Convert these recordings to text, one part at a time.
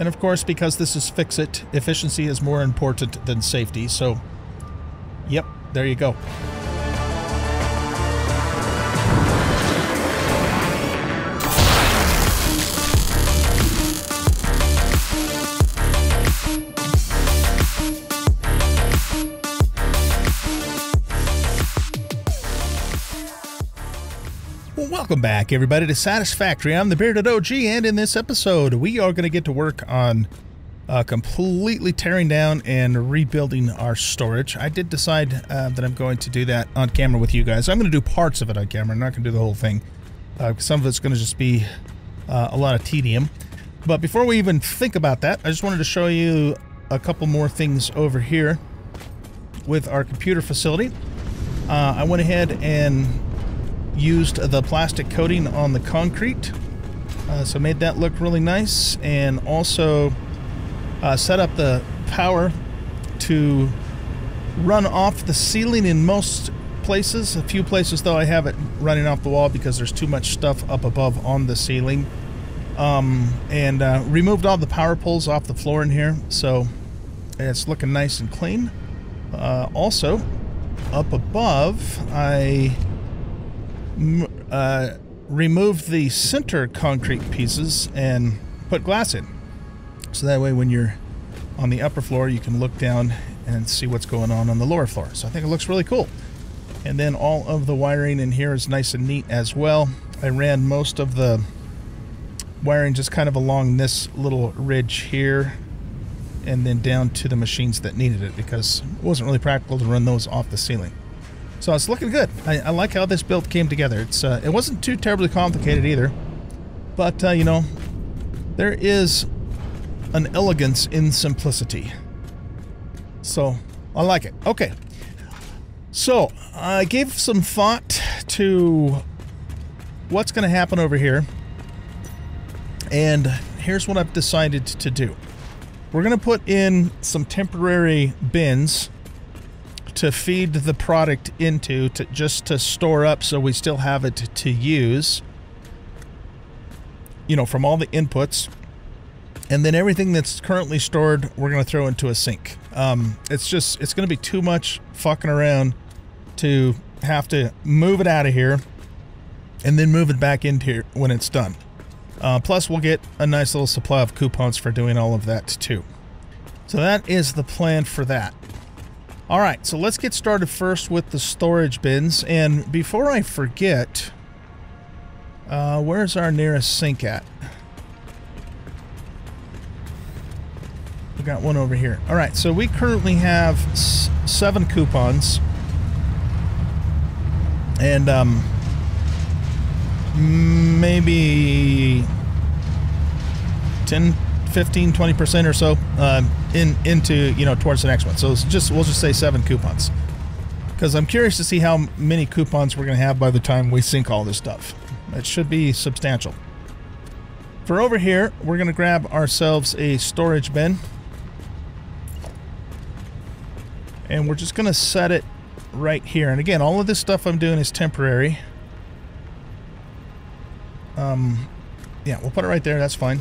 And of course, because this is FICSIT, efficiency is more important than safety. So, yep, there you go. Welcome back, everybody, to Satisfactory. I'm the Bearded OG, and in this episode, we are going to get to work on uh, completely tearing down and rebuilding our storage. I did decide uh, that I'm going to do that on camera with you guys. I'm going to do parts of it on camera. I'm not going to do the whole thing. Uh, some of it's going to just be uh, a lot of tedium. But before we even think about that, I just wanted to show you a couple more things over here with our computer facility. Uh, I went ahead and used the plastic coating on the concrete. Uh, so made that look really nice and also uh, set up the power to run off the ceiling in most places. A few places though I have it running off the wall because there's too much stuff up above on the ceiling. Um, and uh, removed all the power poles off the floor in here so it's looking nice and clean. Uh, also up above I uh, removed the center concrete pieces and put glass in. So that way when you're on the upper floor, you can look down and see what's going on on the lower floor. So I think it looks really cool. And then all of the wiring in here is nice and neat as well. I ran most of the wiring just kind of along this little ridge here and then down to the machines that needed it because it wasn't really practical to run those off the ceiling. So it's looking good. I, I like how this build came together. It's uh, it wasn't too terribly complicated either, but uh, you know, there is an elegance in simplicity. So I like it. Okay. So I gave some thought to what's going to happen over here, and here's what I've decided to do. We're going to put in some temporary bins to feed the product into to just to store up so we still have it to use you know from all the inputs. And then everything that's currently stored we're going to throw into a sink. Um, it's just it's going to be too much fucking around to have to move it out of here and then move it back into here when it's done. Uh, plus we'll get a nice little supply of coupons for doing all of that too. So that is the plan for that all right, so let's get started first with the storage bins. And before I forget, uh, where's our nearest sink at? We got one over here. All right, so we currently have seven coupons. And um, maybe 10, 15, 20% or so uh, in into, you know, towards the next one. So it's just we'll just say seven coupons. Because I'm curious to see how many coupons we're going to have by the time we sink all this stuff. It should be substantial. For over here, we're going to grab ourselves a storage bin. And we're just going to set it right here. And again, all of this stuff I'm doing is temporary. Um, yeah, we'll put it right there. That's fine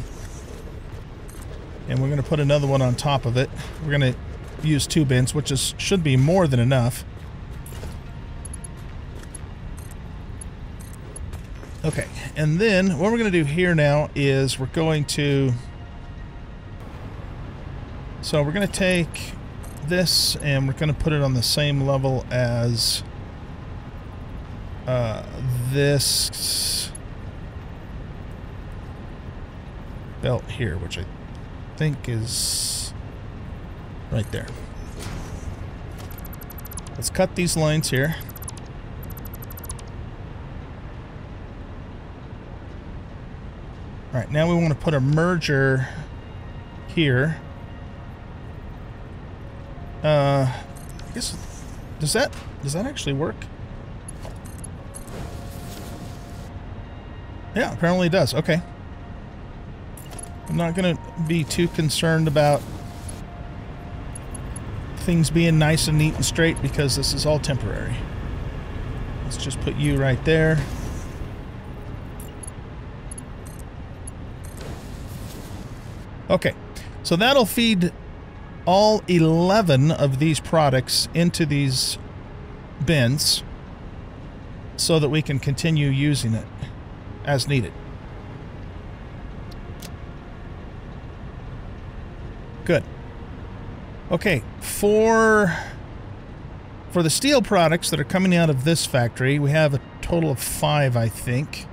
and we're going to put another one on top of it. We're going to use two bins, which is should be more than enough. Okay, and then what we're going to do here now is we're going to... So we're going to take this and we're going to put it on the same level as uh, this belt here, which I think is right there. Let's cut these lines here. All right, now we want to put a merger here. Uh, I guess, does that, does that actually work? Yeah, apparently it does. Okay. I'm not going to be too concerned about things being nice and neat and straight because this is all temporary. Let's just put you right there. Okay. So that'll feed all 11 of these products into these bins so that we can continue using it as needed. Good. Okay, for for the steel products that are coming out of this factory, we have a total of five, I think.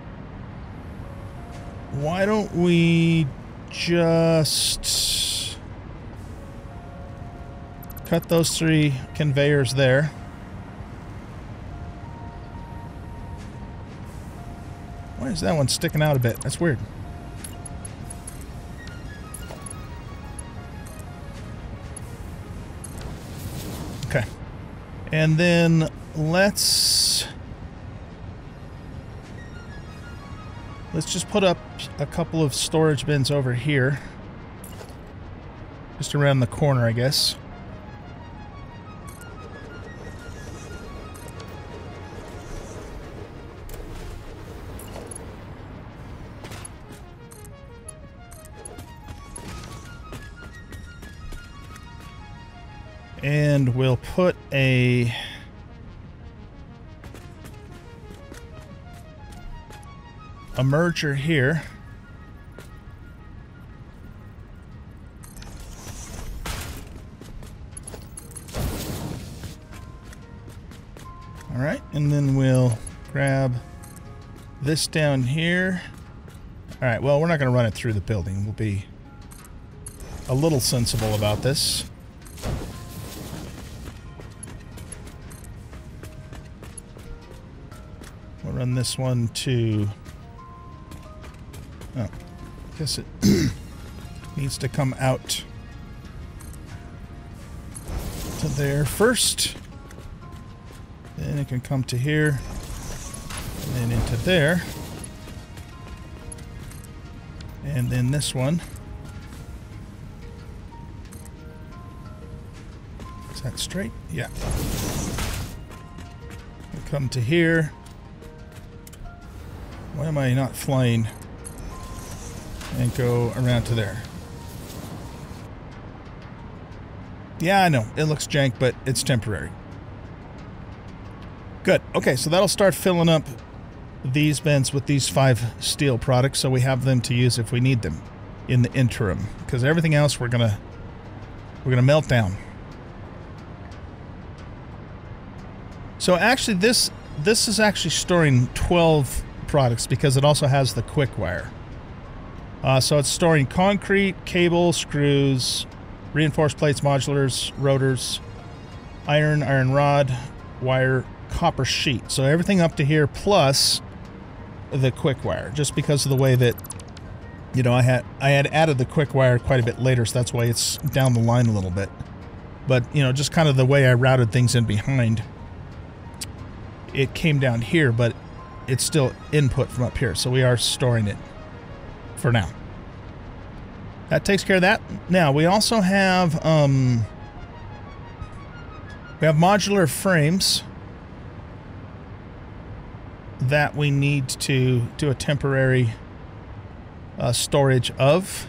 Why don't we just cut those three conveyors there. Why is that one sticking out a bit? That's weird. And then let's... Let's just put up a couple of storage bins over here. Just around the corner, I guess. And we'll put a... a merger here. All right, and then we'll grab this down here. All right, well, we're not going to run it through the building. We'll be a little sensible about this. Run this one to... Oh, I guess it needs to come out to there first. Then it can come to here. And then into there. And then this one. Is that straight? Yeah. We'll come to here. Why am I not flying? And go around to there. Yeah, I know. It looks jank, but it's temporary. Good. Okay, so that'll start filling up these bins with these five steel products so we have them to use if we need them in the interim. Because everything else we're gonna we're gonna melt down. So actually this this is actually storing 12 products because it also has the quick wire. Uh, so it's storing concrete, cable, screws, reinforced plates, modulars, rotors, iron, iron rod, wire, copper sheet. So everything up to here plus the quick wire, just because of the way that you know I had I had added the quick wire quite a bit later, so that's why it's down the line a little bit. But you know, just kind of the way I routed things in behind, it came down here, but it's still input from up here, so we are storing it for now. That takes care of that. Now we also have um, we have modular frames that we need to do a temporary uh, storage of.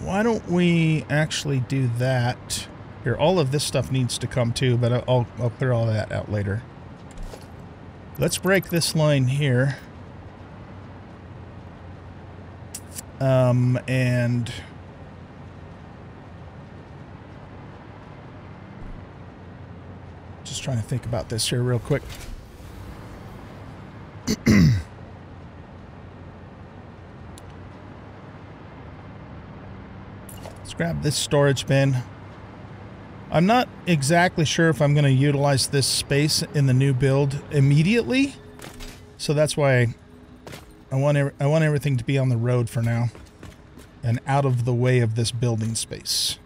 Why don't we actually do that? Here, all of this stuff needs to come too, but I'll, I'll clear all that out later. Let's break this line here. Um, and... Just trying to think about this here real quick. Let's grab this storage bin. I'm not exactly sure if I'm going to utilize this space in the new build immediately. So that's why I want I want everything to be on the road for now and out of the way of this building space.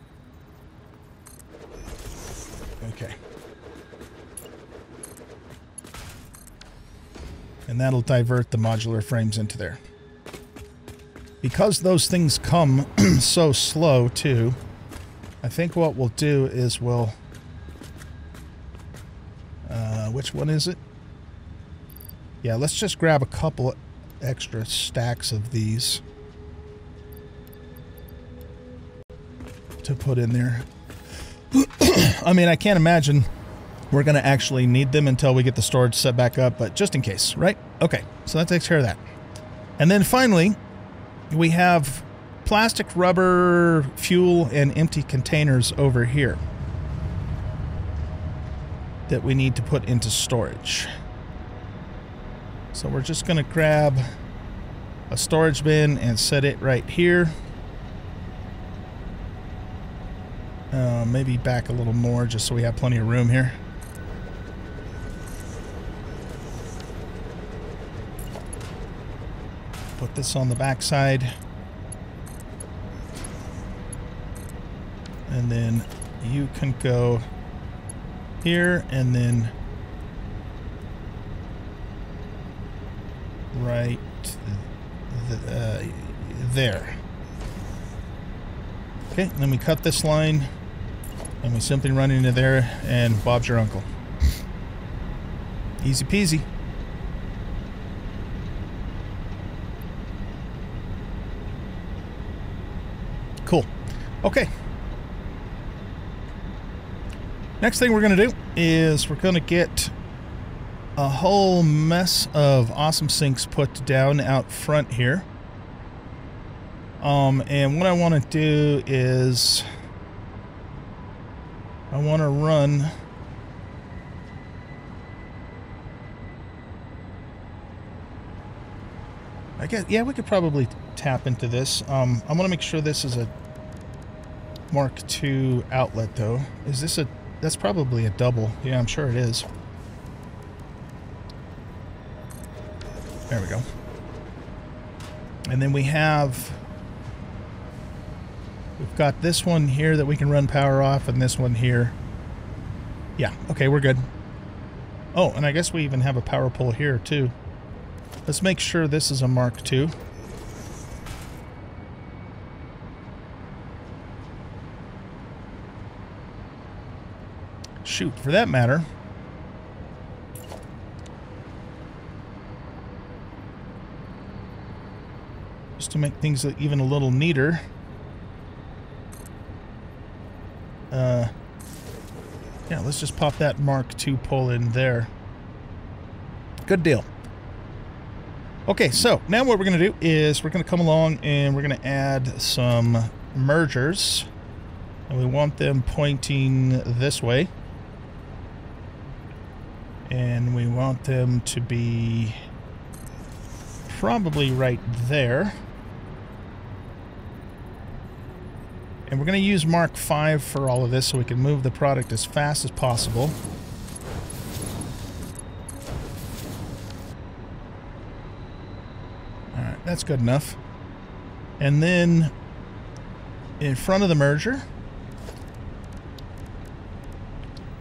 Okay. And that'll divert the modular frames into there. Because those things come so slow, too, I think what we'll do is we'll... Uh, which one is it? Yeah, let's just grab a couple extra stacks of these. to put in there. I mean, I can't imagine we're going to actually need them until we get the storage set back up, but just in case, right? Okay, so that takes care of that. And then finally, we have plastic, rubber, fuel, and empty containers over here that we need to put into storage. So we're just going to grab a storage bin and set it right here. Uh, maybe back a little more just so we have plenty of room here. Put this on the back side. And then you can go here and then right th uh, there. Okay, then we cut this line and we simply run into there and Bob's your uncle. Easy peasy. Cool. Okay. Next thing we're going to do is we're going to get a whole mess of awesome sinks put down out front here. Um, and what I want to do is I want to run I guess, yeah, we could probably tap into this. Um, I want to make sure this is a Mark II outlet, though. Is this a... That's probably a double. Yeah, I'm sure it is. There we go. And then we have... We've got this one here that we can run power off, and this one here. Yeah, okay, we're good. Oh, and I guess we even have a power pole here, too. Let's make sure this is a Mark II. Shoot, for that matter, just to make things even a little neater, uh, yeah, let's just pop that Mark II pole in there. Good deal. Okay, so now what we're going to do is we're going to come along and we're going to add some mergers. And we want them pointing this way. And we want them to be probably right there. And we're going to use Mark 5 for all of this so we can move the product as fast as possible. Alright, that's good enough. And then in front of the merger,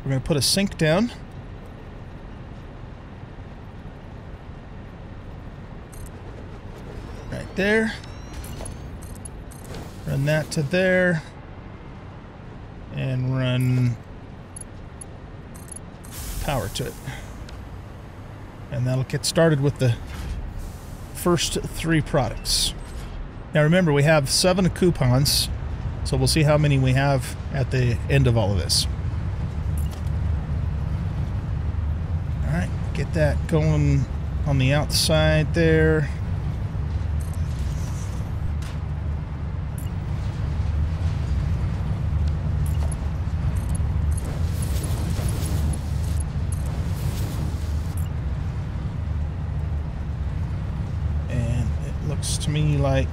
we're going to put a sink down. There. Run that to there. And run power to it. And that'll get started with the first three products. Now remember, we have seven coupons, so we'll see how many we have at the end of all of this. All right, get that going on the outside there. me like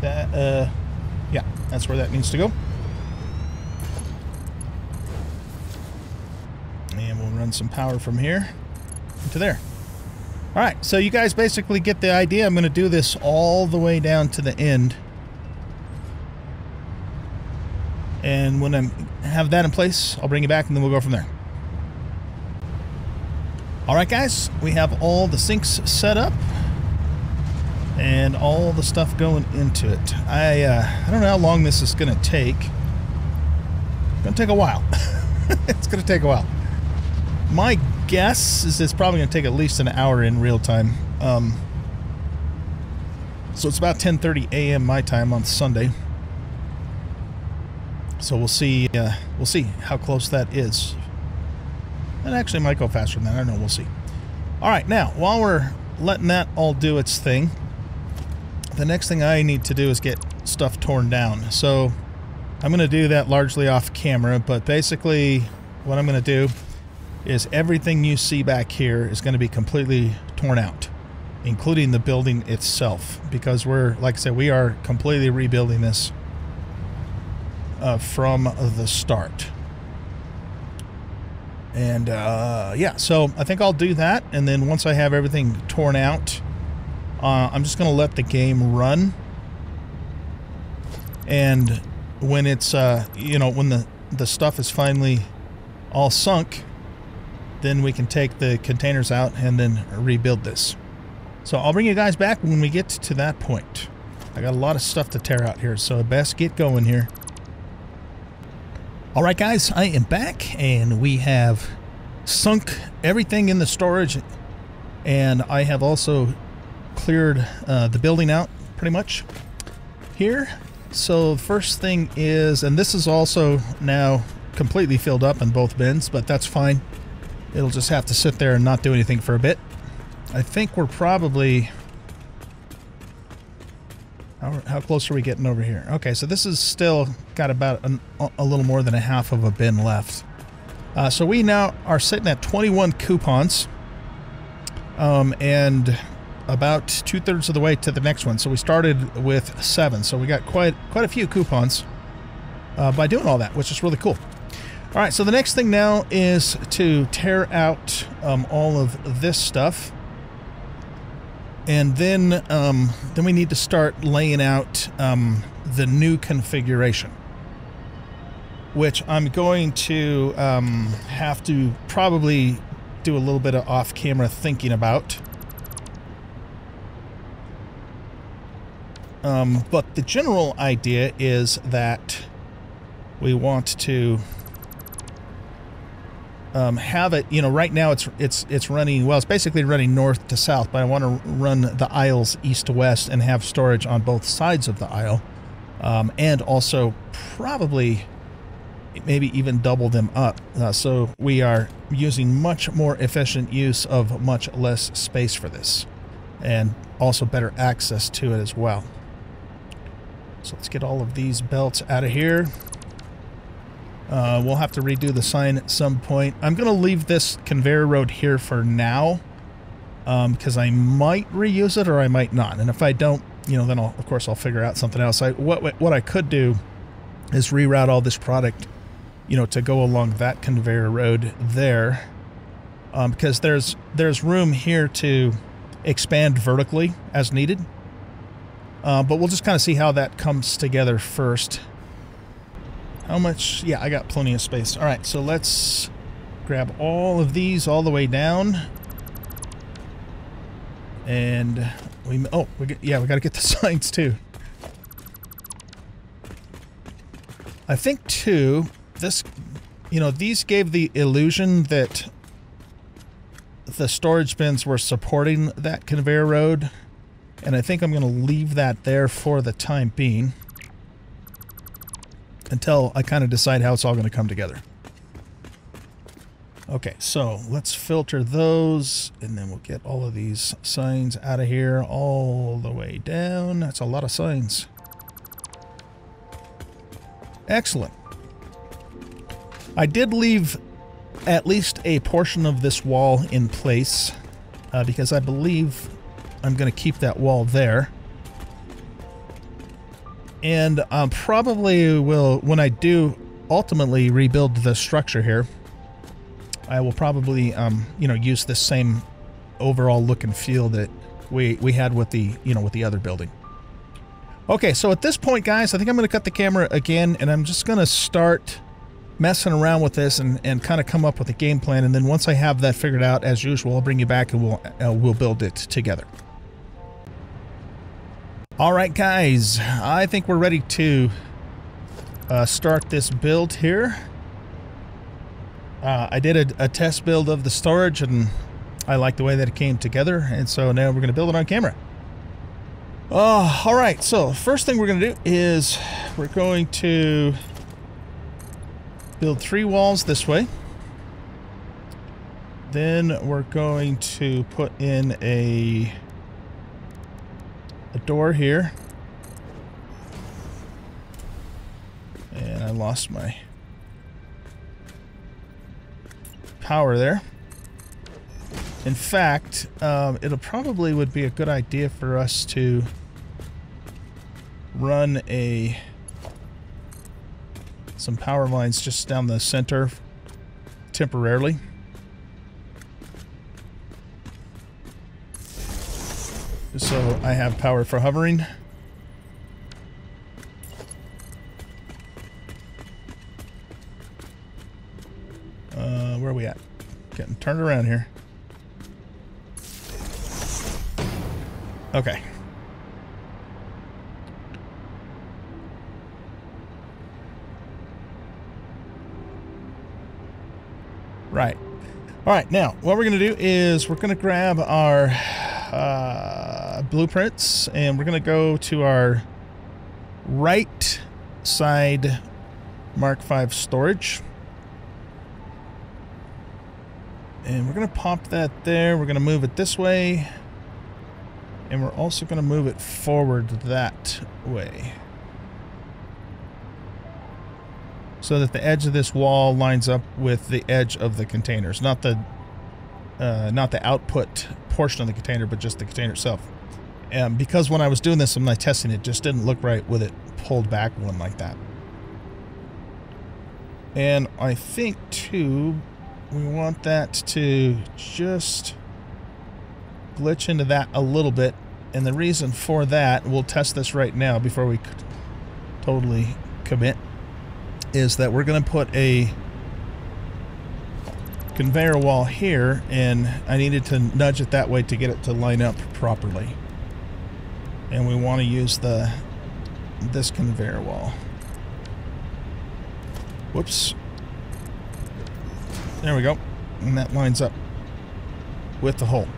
that. Uh, yeah, that's where that needs to go. And we'll run some power from here to there. All right, so you guys basically get the idea. I'm going to do this all the way down to the end. And when I have that in place, I'll bring you back and then we'll go from there. All right, guys, we have all the sinks set up and all the stuff going into it. I uh, I don't know how long this is going to take. It's going to take a while. it's going to take a while. My guess is it's probably going to take at least an hour in real time. Um, so it's about 10:30 a.m. my time on Sunday. So we'll see. Uh, we'll see how close that is. It actually might go faster than that. I don't know. We'll see. All right, now while we're letting that all do its thing, the next thing I need to do is get stuff torn down. So I'm going to do that largely off camera, but basically what I'm going to do is everything you see back here is going to be completely torn out, including the building itself, because we're, like I said, we are completely rebuilding this uh, from the start. And uh, yeah, so I think I'll do that. And then once I have everything torn out, uh, I'm just going to let the game run. And when it's, uh, you know, when the, the stuff is finally all sunk, then we can take the containers out and then rebuild this. So I'll bring you guys back when we get to that point. I got a lot of stuff to tear out here, so best get going here. All right, guys, I am back, and we have sunk everything in the storage, and I have also cleared uh, the building out pretty much here. So first thing is, and this is also now completely filled up in both bins, but that's fine. It'll just have to sit there and not do anything for a bit. I think we're probably how, how close are we getting over here? Okay, so this is still got about an, a little more than a half of a bin left. Uh, so we now are sitting at 21 coupons. Um, and about two-thirds of the way to the next one. So we started with seven. So we got quite quite a few coupons uh, by doing all that, which is really cool. All right, so the next thing now is to tear out um, all of this stuff and then um, then we need to start laying out um, the new configuration which I'm going to um, have to probably do a little bit of off-camera thinking about um, but the general idea is that we want to um, have it, you know, right now it's it's it's running well. It's basically running north to south, but I want to run the aisles east to west and have storage on both sides of the aisle, um, and also probably maybe even double them up. Uh, so we are using much more efficient use of much less space for this, and also better access to it as well. So let's get all of these belts out of here. Uh, we'll have to redo the sign at some point. I'm going to leave this conveyor road here for now because um, I might reuse it or I might not. And if I don't, you know, then I'll, of course I'll figure out something else. I, what, what I could do is reroute all this product, you know, to go along that conveyor road there um, because there's, there's room here to expand vertically as needed. Uh, but we'll just kind of see how that comes together first. How much? Yeah, I got plenty of space. All right, so let's grab all of these all the way down. And we, oh, we get, yeah, we got to get the signs too. I think too, this, you know, these gave the illusion that the storage bins were supporting that conveyor road. And I think I'm going to leave that there for the time being until I kind of decide how it's all going to come together. Okay, so let's filter those, and then we'll get all of these signs out of here all the way down. That's a lot of signs. Excellent. I did leave at least a portion of this wall in place uh, because I believe I'm going to keep that wall there. And um, probably will, when I do ultimately rebuild the structure here, I will probably, um, you know, use the same overall look and feel that we, we had with the, you know, with the other building. Okay, so at this point, guys, I think I'm going to cut the camera again, and I'm just going to start messing around with this and, and kind of come up with a game plan. And then once I have that figured out, as usual, I'll bring you back and we'll, uh, we'll build it together. All right, guys, I think we're ready to uh, start this build here. Uh, I did a, a, test build of the storage and I like the way that it came together. And so now we're going to build it on camera. Uh, all right, so first thing we're going to do is we're going to build three walls this way. Then we're going to put in a a door here. And I lost my power there. In fact, um, it'll probably would be a good idea for us to run a some power lines just down the center temporarily. So I have power for hovering. Uh, where are we at? Getting turned around here. Okay. Right. All right, now what we're going to do is we're going to grab our uh, blueprints and we're going to go to our right side Mark V storage. And we're going to pop that there. We're going to move it this way. And we're also going to move it forward that way. So that the edge of this wall lines up with the edge of the containers. Not the uh, not the output portion of the container, but just the container itself. And because when I was doing this, when I testing it, just didn't look right with it pulled back one like that. And I think too, we want that to just glitch into that a little bit. And the reason for that, we'll test this right now before we totally commit, is that we're going to put a conveyor wall here, and I needed to nudge it that way to get it to line up properly. And we want to use the this conveyor wall. Whoops. There we go. And that lines up with the hole.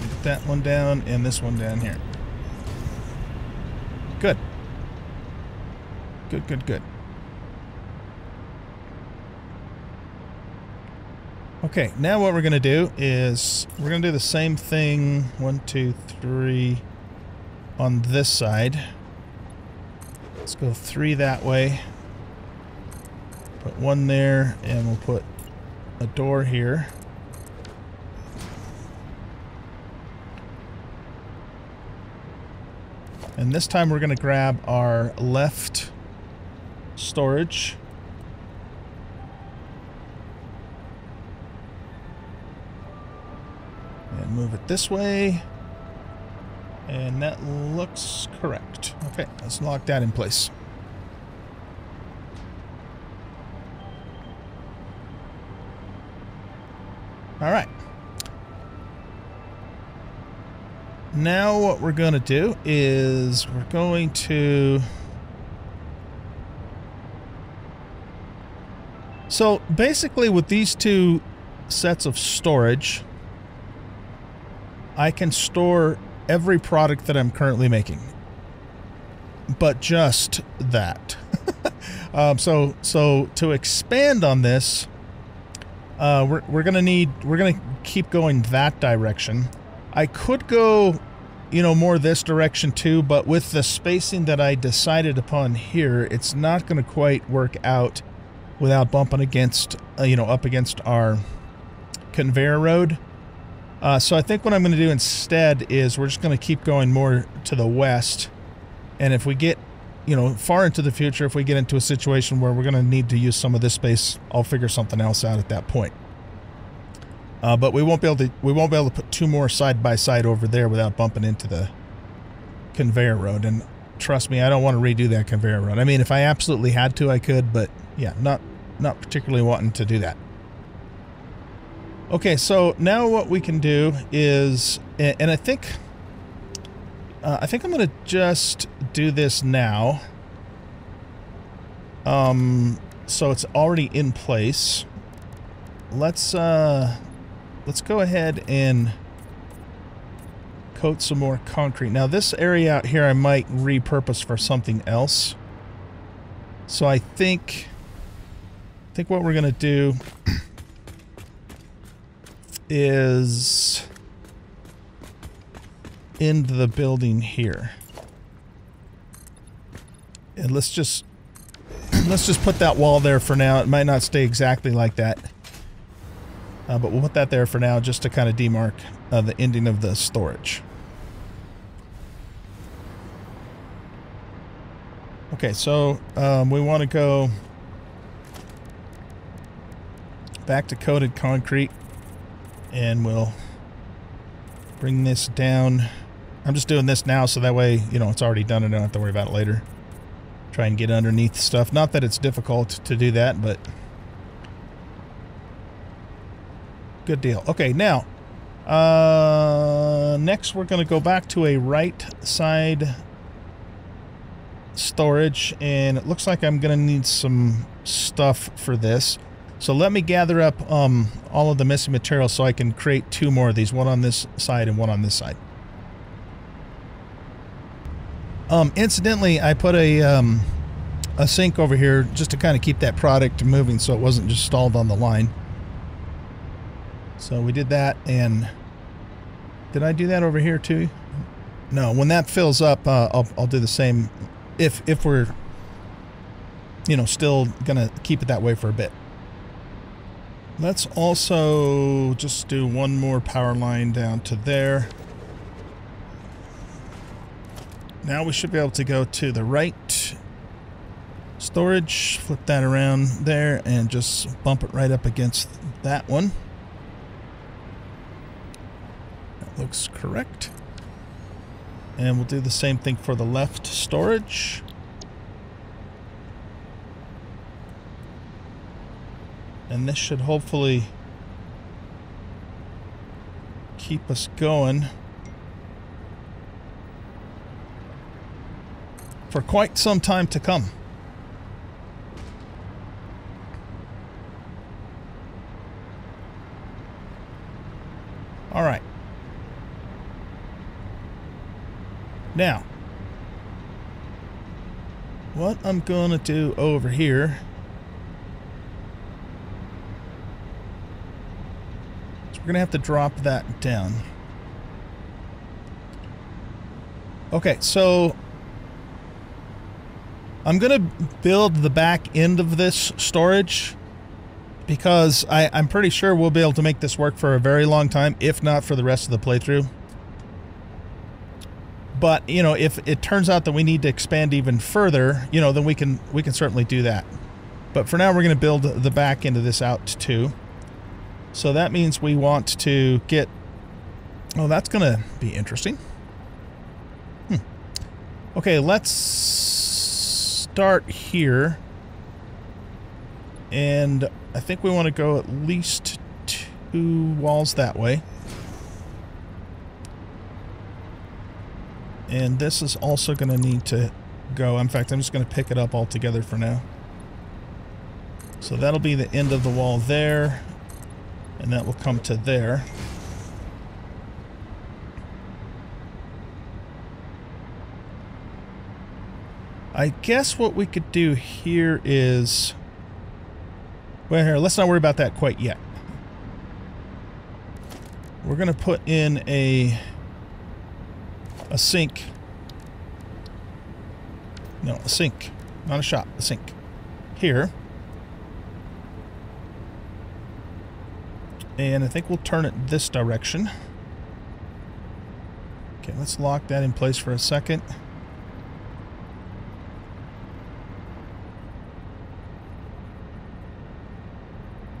Get that one down and this one down here. Good. Good, good, good. Okay, now what we're going to do is we're going to do the same thing, one, two, three, on this side. Let's go three that way. Put one there, and we'll put a door here. And this time we're going to grab our left storage. Move it this way. And that looks correct. Okay, let's lock that in place. All right. Now what we're going to do is we're going to... So basically with these two sets of storage, I can store every product that I'm currently making, but just that. um, so, so to expand on this, uh, we're we're gonna need we're gonna keep going that direction. I could go, you know, more this direction too, but with the spacing that I decided upon here, it's not gonna quite work out without bumping against, uh, you know, up against our conveyor road. Uh, so I think what I'm going to do instead is we're just going to keep going more to the west. And if we get, you know, far into the future, if we get into a situation where we're going to need to use some of this space, I'll figure something else out at that point. Uh, but we won't be able to we won't be able to put two more side by side over there without bumping into the conveyor road. And trust me, I don't want to redo that conveyor road. I mean, if I absolutely had to, I could, but yeah, not not particularly wanting to do that. Okay, so now what we can do is, and I think, uh, I think I'm going to just do this now. Um, so it's already in place. Let's, uh, let's go ahead and coat some more concrete. Now this area out here I might repurpose for something else. So I think, I think what we're going to do is in the building here. And let's just let's just put that wall there for now. It might not stay exactly like that. Uh, but we'll put that there for now just to kind of demark uh, the ending of the storage. Okay, so um, we want to go back to coated concrete and we'll bring this down. I'm just doing this now so that way, you know, it's already done and I don't have to worry about it later. Try and get underneath stuff. Not that it's difficult to do that, but good deal. Okay, now, uh, next we're going to go back to a right side storage, and it looks like I'm going to need some stuff for this. So let me gather up um, all of the missing material so I can create two more of these, one on this side and one on this side. Um, incidentally, I put a um, a sink over here just to kind of keep that product moving so it wasn't just stalled on the line. So we did that, and did I do that over here too? No, when that fills up, uh, I'll, I'll do the same if, if we're, you know, still going to keep it that way for a bit. Let's also just do one more power line down to there. Now we should be able to go to the right storage, flip that around there, and just bump it right up against that one. That looks correct. And we'll do the same thing for the left storage. And this should hopefully keep us going. for quite some time to come. All right. Now, what I'm going to do over here we're going to have to drop that down. Okay, so I'm going to build the back end of this storage because I, I'm pretty sure we'll be able to make this work for a very long time, if not for the rest of the playthrough. But, you know, if it turns out that we need to expand even further, you know, then we can we can certainly do that. But for now, we're going to build the back end of this out too. So that means we want to get... Oh, that's going to be interesting. Hmm. Okay, let's start here. And I think we want to go at least two walls that way. And this is also going to need to go. In fact, I'm just going to pick it up all together for now. So that'll be the end of the wall there. And that will come to there. I guess what we could do here is... Well, here, let's not worry about that quite yet. We're going to put in a... a sink. No, a sink. Not a shop, a sink. Here. And I think we'll turn it this direction. Okay, let's lock that in place for a second.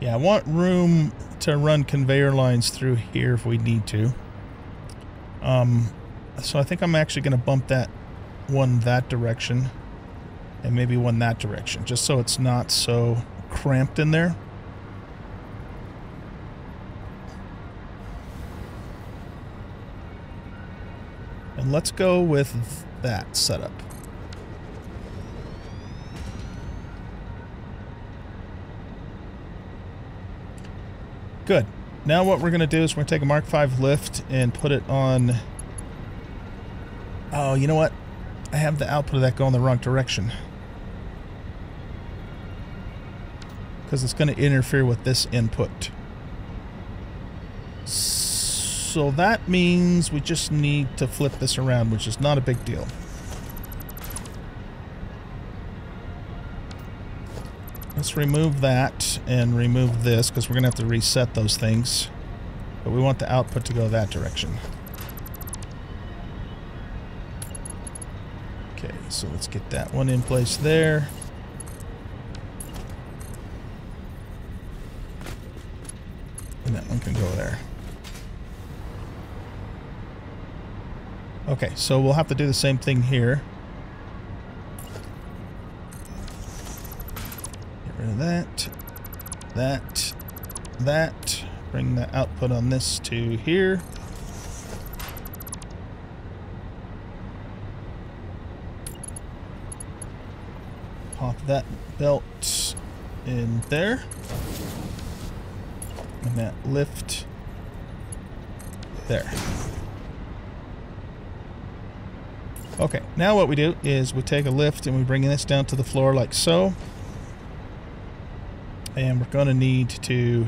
Yeah, I want room to run conveyor lines through here if we need to. Um, so I think I'm actually going to bump that one that direction and maybe one that direction, just so it's not so cramped in there. And let's go with that setup. Good. Now what we're going to do is we're going to take a Mark V lift and put it on... Oh, you know what? I have the output of that going the wrong direction. because it's going to interfere with this input. So that means we just need to flip this around, which is not a big deal. Let's remove that and remove this because we're going to have to reset those things. But we want the output to go that direction. Okay, so let's get that one in place there. And that one can go there. Okay, so we'll have to do the same thing here. Get rid of that, that, that. Bring the output on this to here. Pop that belt in there. And that lift there. Okay, now what we do is we take a lift and we bring this down to the floor like so. And we're going to need to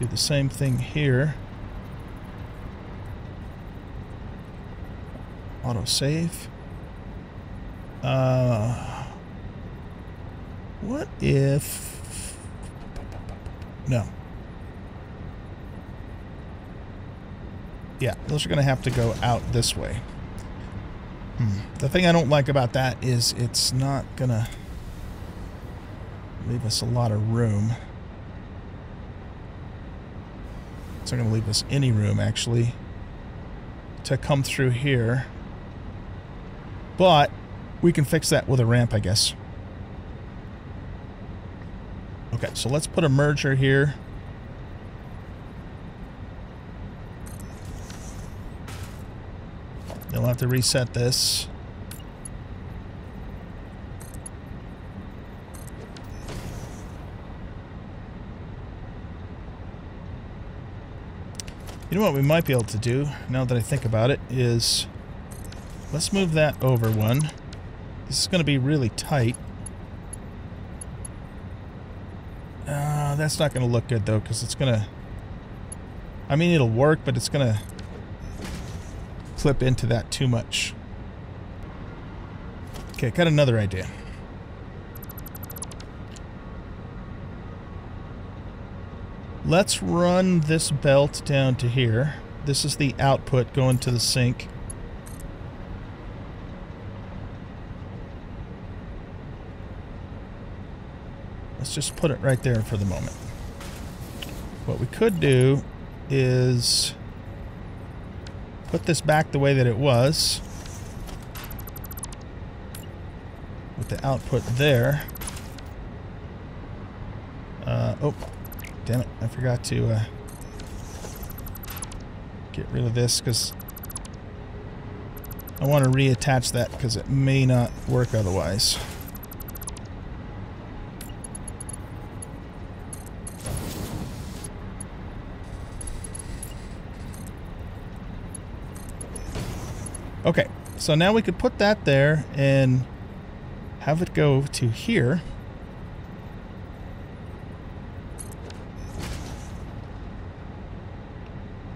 do the same thing here. Auto save. Uh, what if... No. Yeah, those are going to have to go out this way. The thing I don't like about that is it's not going to leave us a lot of room. It's not going to leave us any room, actually, to come through here. But we can fix that with a ramp, I guess. Okay, so let's put a merger here. Have to reset this. You know what we might be able to do, now that I think about it, is... Let's move that over one. This is going to be really tight. Uh, that's not going to look good, though, because it's going to... I mean, it'll work, but it's going to clip into that too much. Okay, got another idea. Let's run this belt down to here. This is the output going to the sink. Let's just put it right there for the moment. What we could do is put this back the way that it was with the output there. Uh, oh, damn it. I forgot to uh, get rid of this because I want to reattach that because it may not work otherwise. Okay, so now we could put that there and have it go to here.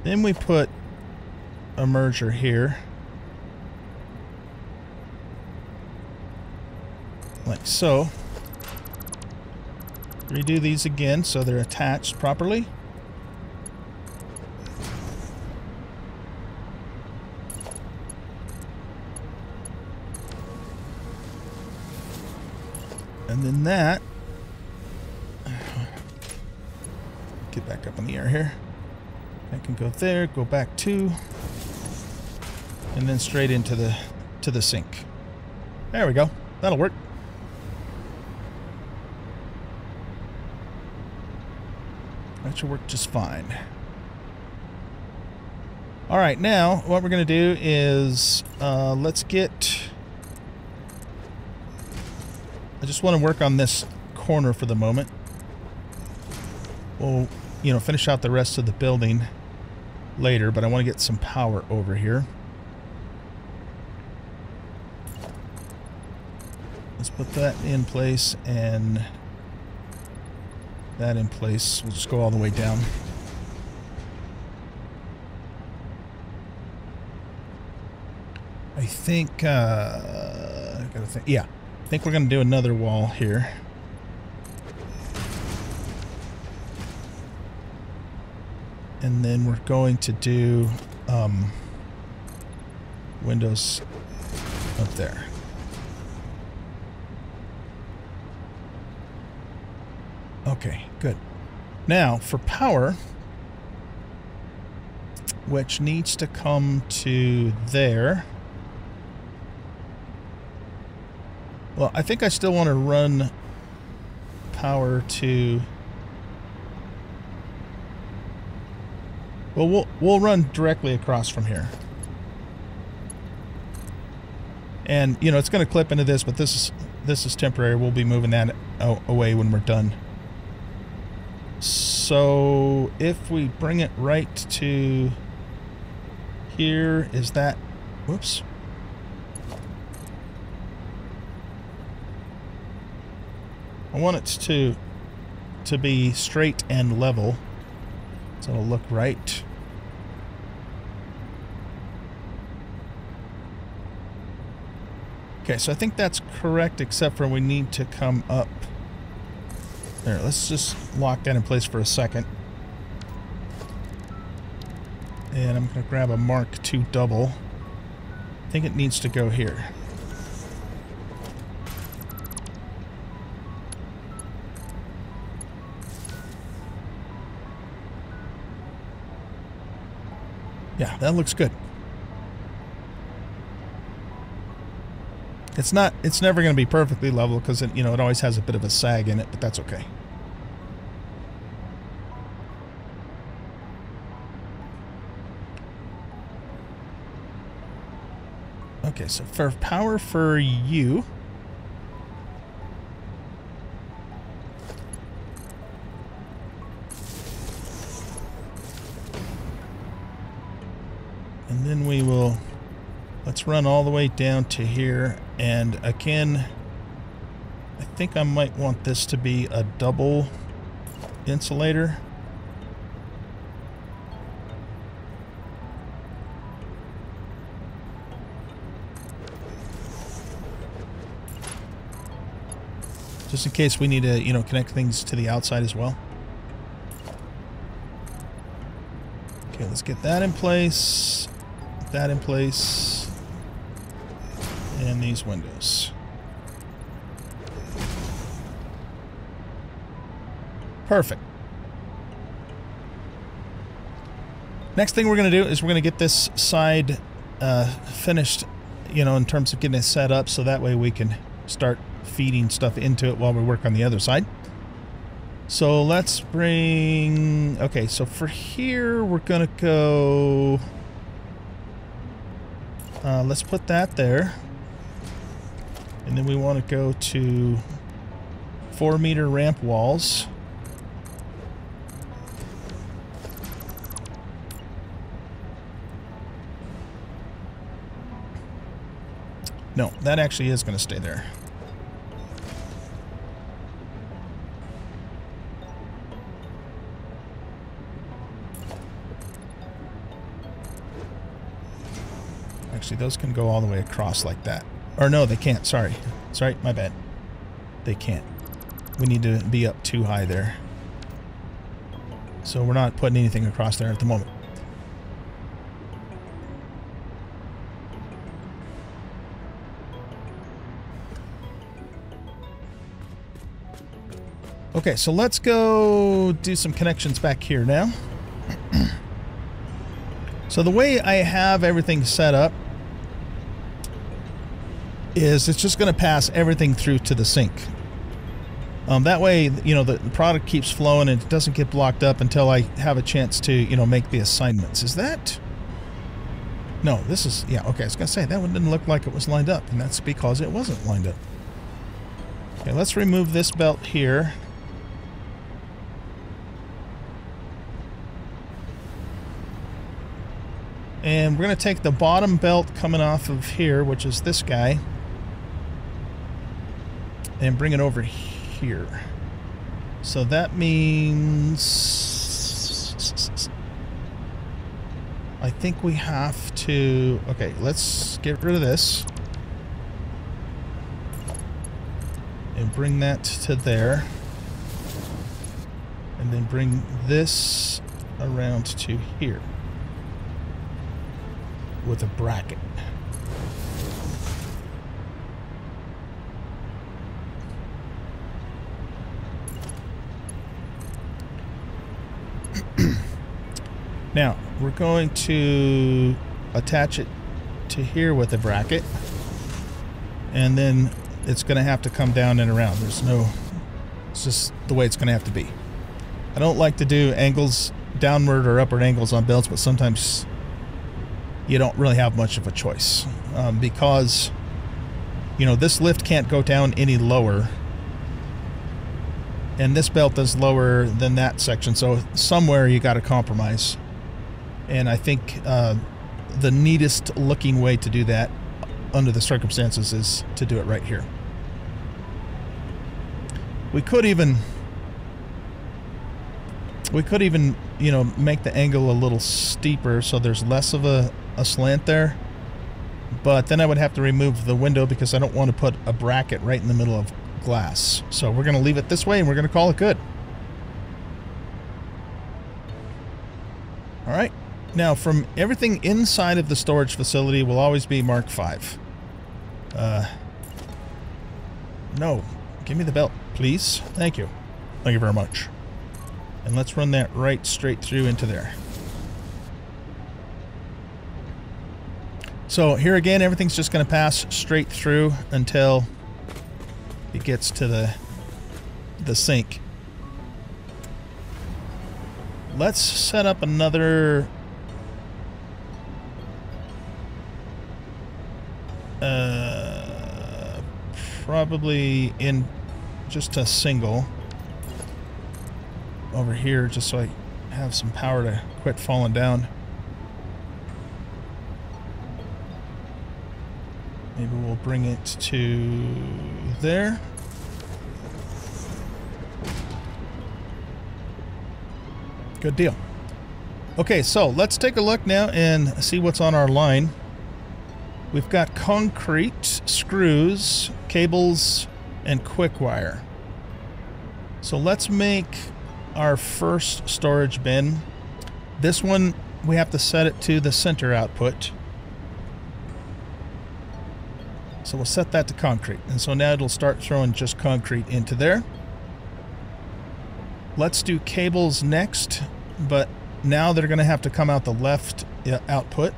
Then we put a merger here. Like so. Redo these again so they're attached properly. And then that... Get back up in the air here. I can go there, go back two, and then straight into the to the sink. There we go. That'll work. That should work just fine. All right, now what we're going to do is uh, let's get... I just want to work on this corner for the moment. We'll, you know, finish out the rest of the building later, but I want to get some power over here. Let's put that in place and that in place. We'll just go all the way down. I think, uh, I gotta think, yeah, think we're gonna do another wall here. And then we're going to do, um, windows up there. Okay, good. Now, for power, which needs to come to there. Well, I think I still want to run power to... Well, we'll, we'll run directly across from here. And, you know, it's going to clip into this, but this is this is temporary. We'll be moving that away when we're done. So if we bring it right to here, is that, whoops. I want it to, to be straight and level. So it'll look right. Okay, so I think that's correct, except for we need to come up there, let's just lock that in place for a second. And I'm going to grab a Mark II double. I think it needs to go here. Yeah, that looks good. It's not, it's never going to be perfectly level because it, you know, it always has a bit of a sag in it, but that's okay. Okay, so for power for you, let's run all the way down to here and again, I think I might want this to be a double insulator. Just in case we need to, you know, connect things to the outside as well. Okay, let's get that in place. That in place these windows. Perfect. Next thing we're going to do is we're going to get this side uh, finished, you know, in terms of getting it set up so that way we can start feeding stuff into it while we work on the other side. So let's bring... Okay, so for here, we're going to go... Uh, let's put that there. And then we want to go to 4 meter ramp walls. No, that actually is going to stay there. Actually, those can go all the way across like that. Or no, they can't. Sorry. Sorry, my bad. They can't. We need to be up too high there. So we're not putting anything across there at the moment. Okay, so let's go do some connections back here now. so the way I have everything set up is it's just going to pass everything through to the sink. Um, that way, you know, the, product keeps flowing and it doesn't get blocked up until I have a chance to, you know, make the assignments. Is that... No, this is... Yeah, okay, I was going to say, that one didn't look like it was lined up, and that's because it wasn't lined up. Okay, let's remove this belt here. And we're going to take the bottom belt coming off of here, which is this guy and bring it over here. So that means I think we have to okay, let's get rid of this. And bring that to there. And then bring this around to here with a bracket. Now, we're going to attach it to here with a bracket. And then it's going to have to come down and around. There's no... It's just the way it's going to have to be. I don't like to do angles downward or upward angles on belts, but sometimes you don't really have much of a choice um, because you know this lift can't go down any lower and this belt is lower than that section so somewhere you got to compromise and I think uh, the neatest looking way to do that under the circumstances is to do it right here we could even we could even you know make the angle a little steeper so there's less of a a slant there. But then I would have to remove the window because I don't want to put a bracket right in the middle of glass. So we're going to leave it this way and we're going to call it good. Now, from everything inside of the storage facility will always be Mark V. Uh, no. Give me the belt, please. Thank you. Thank you very much. And let's run that right straight through into there. So here again, everything's just going to pass straight through until it gets to the the sink. Let's set up another probably in just a single over here just so I have some power to quit falling down. Maybe we'll bring it to there. Good deal. Okay, so let's take a look now and see what's on our line. We've got concrete, screws, cables, and quick wire. So let's make our first storage bin. This one, we have to set it to the center output. So we'll set that to concrete. And so now it'll start throwing just concrete into there. Let's do cables next, but now they're going to have to come out the left output.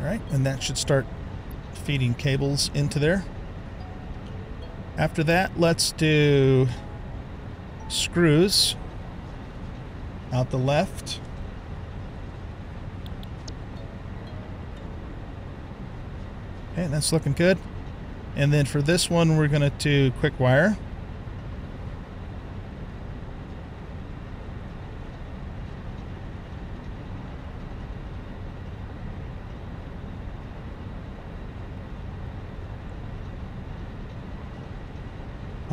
All right, and that should start feeding cables into there. After that, let's do screws out the left. Okay, that's looking good. And then for this one, we're going to do quick wire.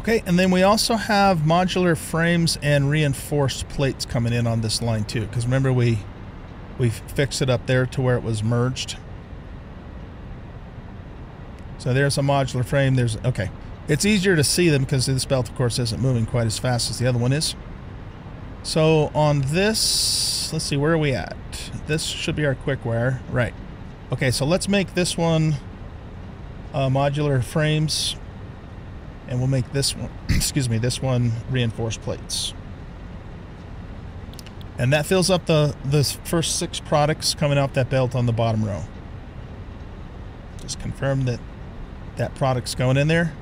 Okay, and then we also have modular frames and reinforced plates coming in on this line too. Because remember we we fixed it up there to where it was merged. So there's a modular frame. There's okay. It's easier to see them because this belt, of course, isn't moving quite as fast as the other one is. So on this, let's see, where are we at? This should be our quick wire. Right. Okay, so let's make this one uh, modular frames. And we'll make this one, excuse me, this one reinforced plates. And that fills up the, the first six products coming off that belt on the bottom row. Just confirm that that product's going in there.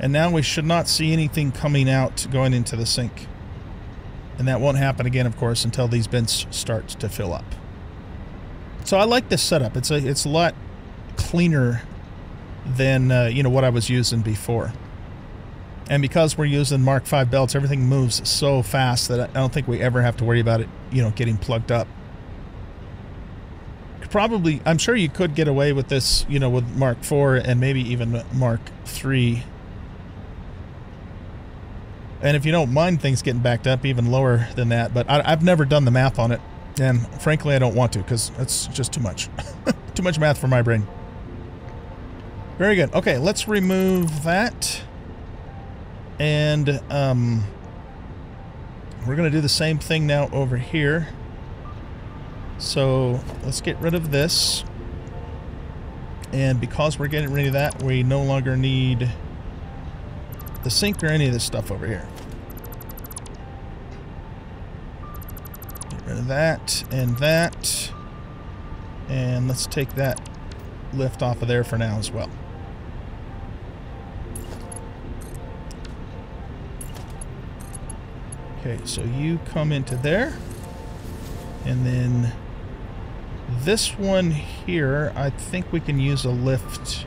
And now we should not see anything coming out going into the sink. And that won't happen again, of course, until these bins start to fill up. So I like this setup. It's a, it's a lot cleaner than, uh, you know, what I was using before. And because we're using Mark V belts, everything moves so fast that I don't think we ever have to worry about it, you know, getting plugged up probably, I'm sure you could get away with this, you know, with Mark IV and maybe even Mark III And if you don't mind things getting backed up, even lower than that. But I, I've never done the math on it. And frankly, I don't want to because it's just too much. too much math for my brain. Very good. Okay, let's remove that. And um, we're going to do the same thing now over here. So let's get rid of this. And because we're getting rid of that, we no longer need the sink or any of this stuff over here. Get rid of that and that. And let's take that lift off of there for now as well. Okay, so you come into there. And then this one here, I think we can use a lift.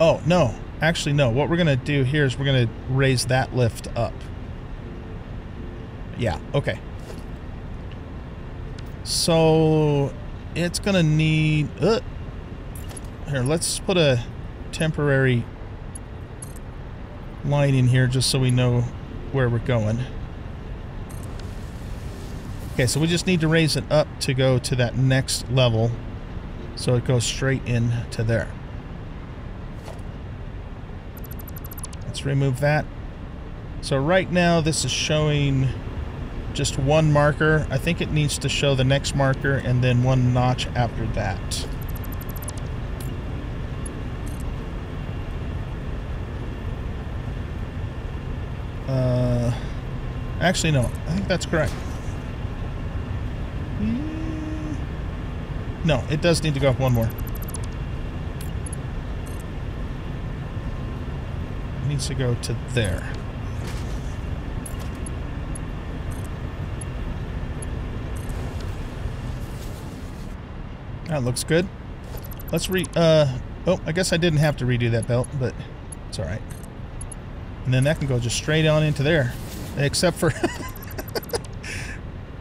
Oh, no. Actually, no. What we're going to do here is we're going to raise that lift up. Yeah, okay. So, it's going to need... Uh, here, let's put a temporary line in here just so we know where we're going. Okay, so we just need to raise it up to go to that next level so it goes straight in to there. Let's remove that. So right now this is showing just one marker. I think it needs to show the next marker and then one notch after that. Uh, actually, no. I think that's correct. Hmm. No, it does need to go up one more. It needs to go to there. That looks good. Let's re... Uh, oh, I guess I didn't have to redo that belt, but it's alright. And then that can go just straight on into there. Except for...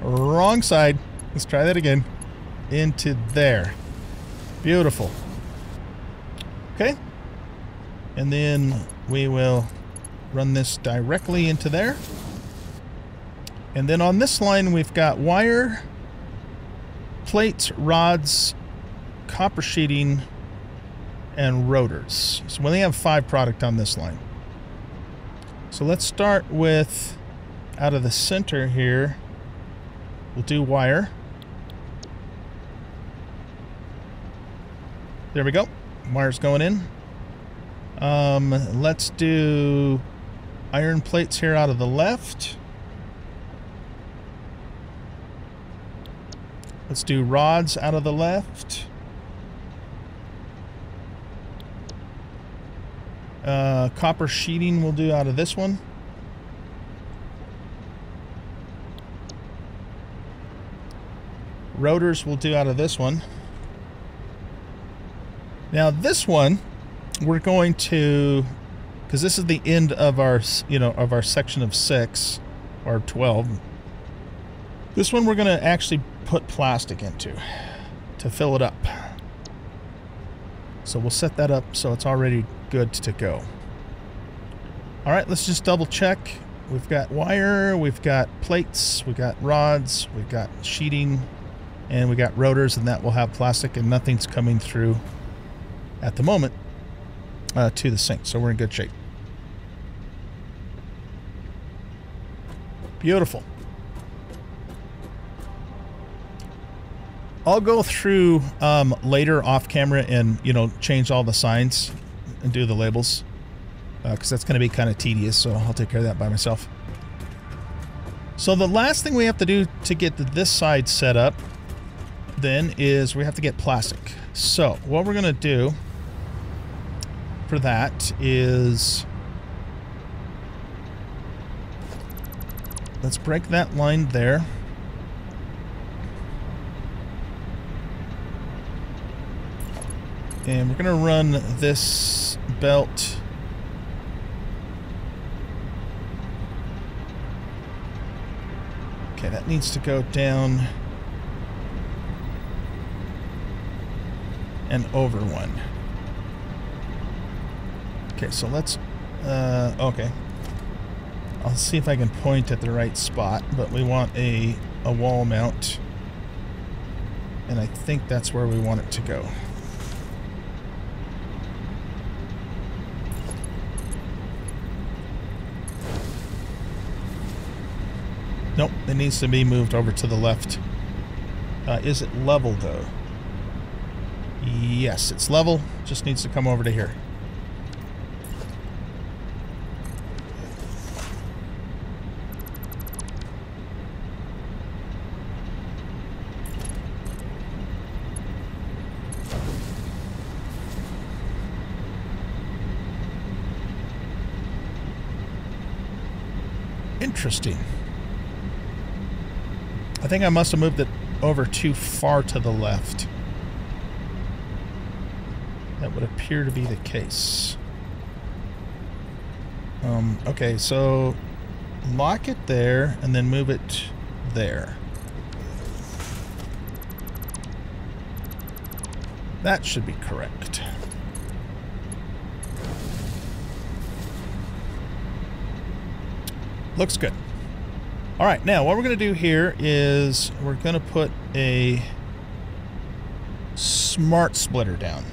wrong side. Let's try that again. Into there. Beautiful. Okay. And then we will run this directly into there. And then on this line, we've got wire, plates, rods, copper sheeting, and rotors. So we only have five product on this line. So let's start with out of the center here. We'll do wire. There we go. Wire's going in. Um, let's do iron plates here out of the left. Let's do rods out of the left. Uh, copper sheeting we'll do out of this one. Rotors we'll do out of this one. Now this one, we're going to, because this is the end of our, you know, of our section of six or 12. This one we're going to actually put plastic into to fill it up. So we'll set that up so it's already good to go. All right, let's just double check. We've got wire, we've got plates, we've got rods, we've got sheeting, and we got rotors, and that will have plastic, and nothing's coming through at the moment uh, to the sink. So we're in good shape. Beautiful. I'll go through um, later off camera and, you know, change all the signs and do the labels because uh, that's going to be kind of tedious. So I'll take care of that by myself. So the last thing we have to do to get this side set up then is we have to get plastic. So what we're going to do for that is let's break that line there. And we're going to run this belt Okay, that needs to go down and over one. Okay, so let's Uh, okay. I'll see if I can point at the right spot, but we want a, a wall mount. And I think that's where we want it to go. Nope, it needs to be moved over to the left. Uh, is it level, though? Yes, it's level. Just needs to come over to here. Interesting. I think I must have moved it over too far to the left. That would appear to be the case. Um, okay, so lock it there and then move it there. That should be correct. Looks good. All right, now what we're going to do here is we're going to put a smart splitter down.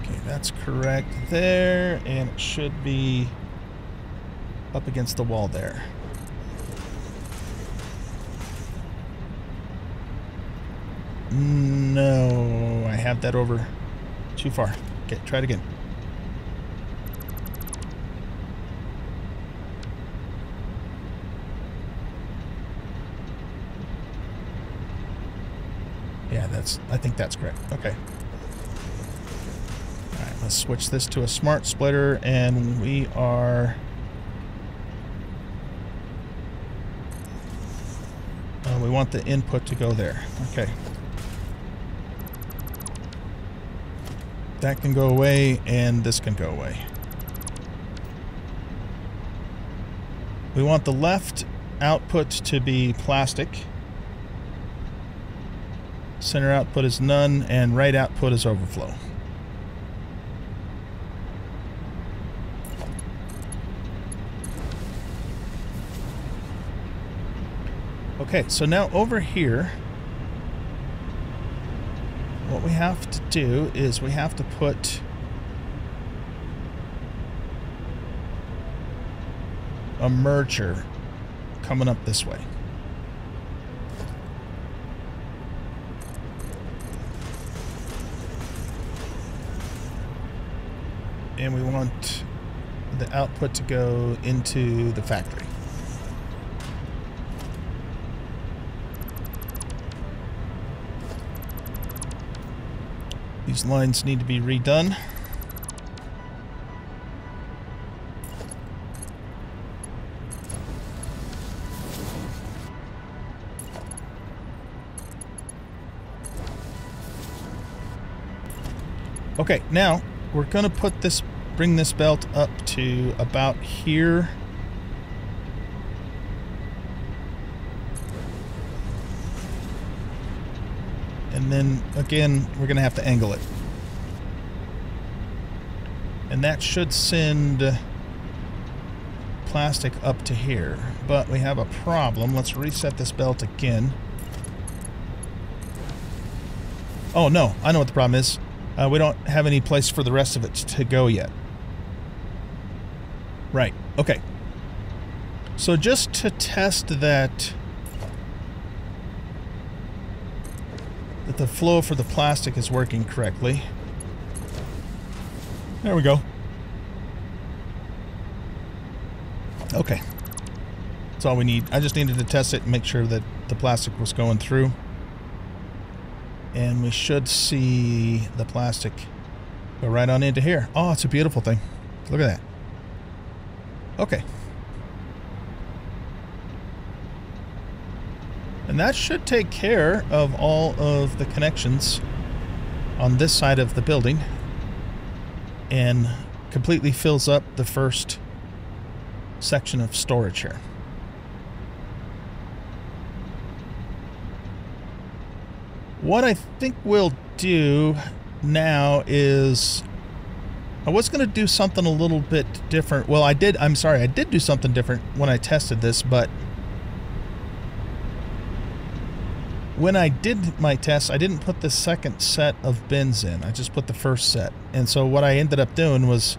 Okay, that's correct there, and it should be up against the wall there. No, I have that over too far. Okay, try it again. Yeah, that's, I think that's correct. Okay. All right, let's switch this to a smart splitter and we are... Uh, we want the input to go there. Okay. That can go away, and this can go away. We want the left output to be plastic. Center output is none, and right output is overflow. Okay, so now over here, what we have to do is we have to put a merger coming up this way. And we want the output to go into the factory. These lines need to be redone. Okay, now we're going to put this, bring this belt up to about here. And then again, we're going to have to angle it. And that should send plastic up to here. But we have a problem. Let's reset this belt again. Oh, no. I know what the problem is. Uh, we don't have any place for the rest of it to go yet. Right. Okay. So just to test that the flow for the plastic is working correctly. There we go. Okay. That's all we need. I just needed to test it and make sure that the plastic was going through. And we should see the plastic go right on into here. Oh, it's a beautiful thing. Look at that. Okay. And that should take care of all of the connections on this side of the building and completely fills up the first section of storage. here. What I think we'll do now is I was going to do something a little bit different. Well, I did. I'm sorry. I did do something different when I tested this, but when I did my test, I didn't put the second set of bins in. I just put the first set. And so what I ended up doing was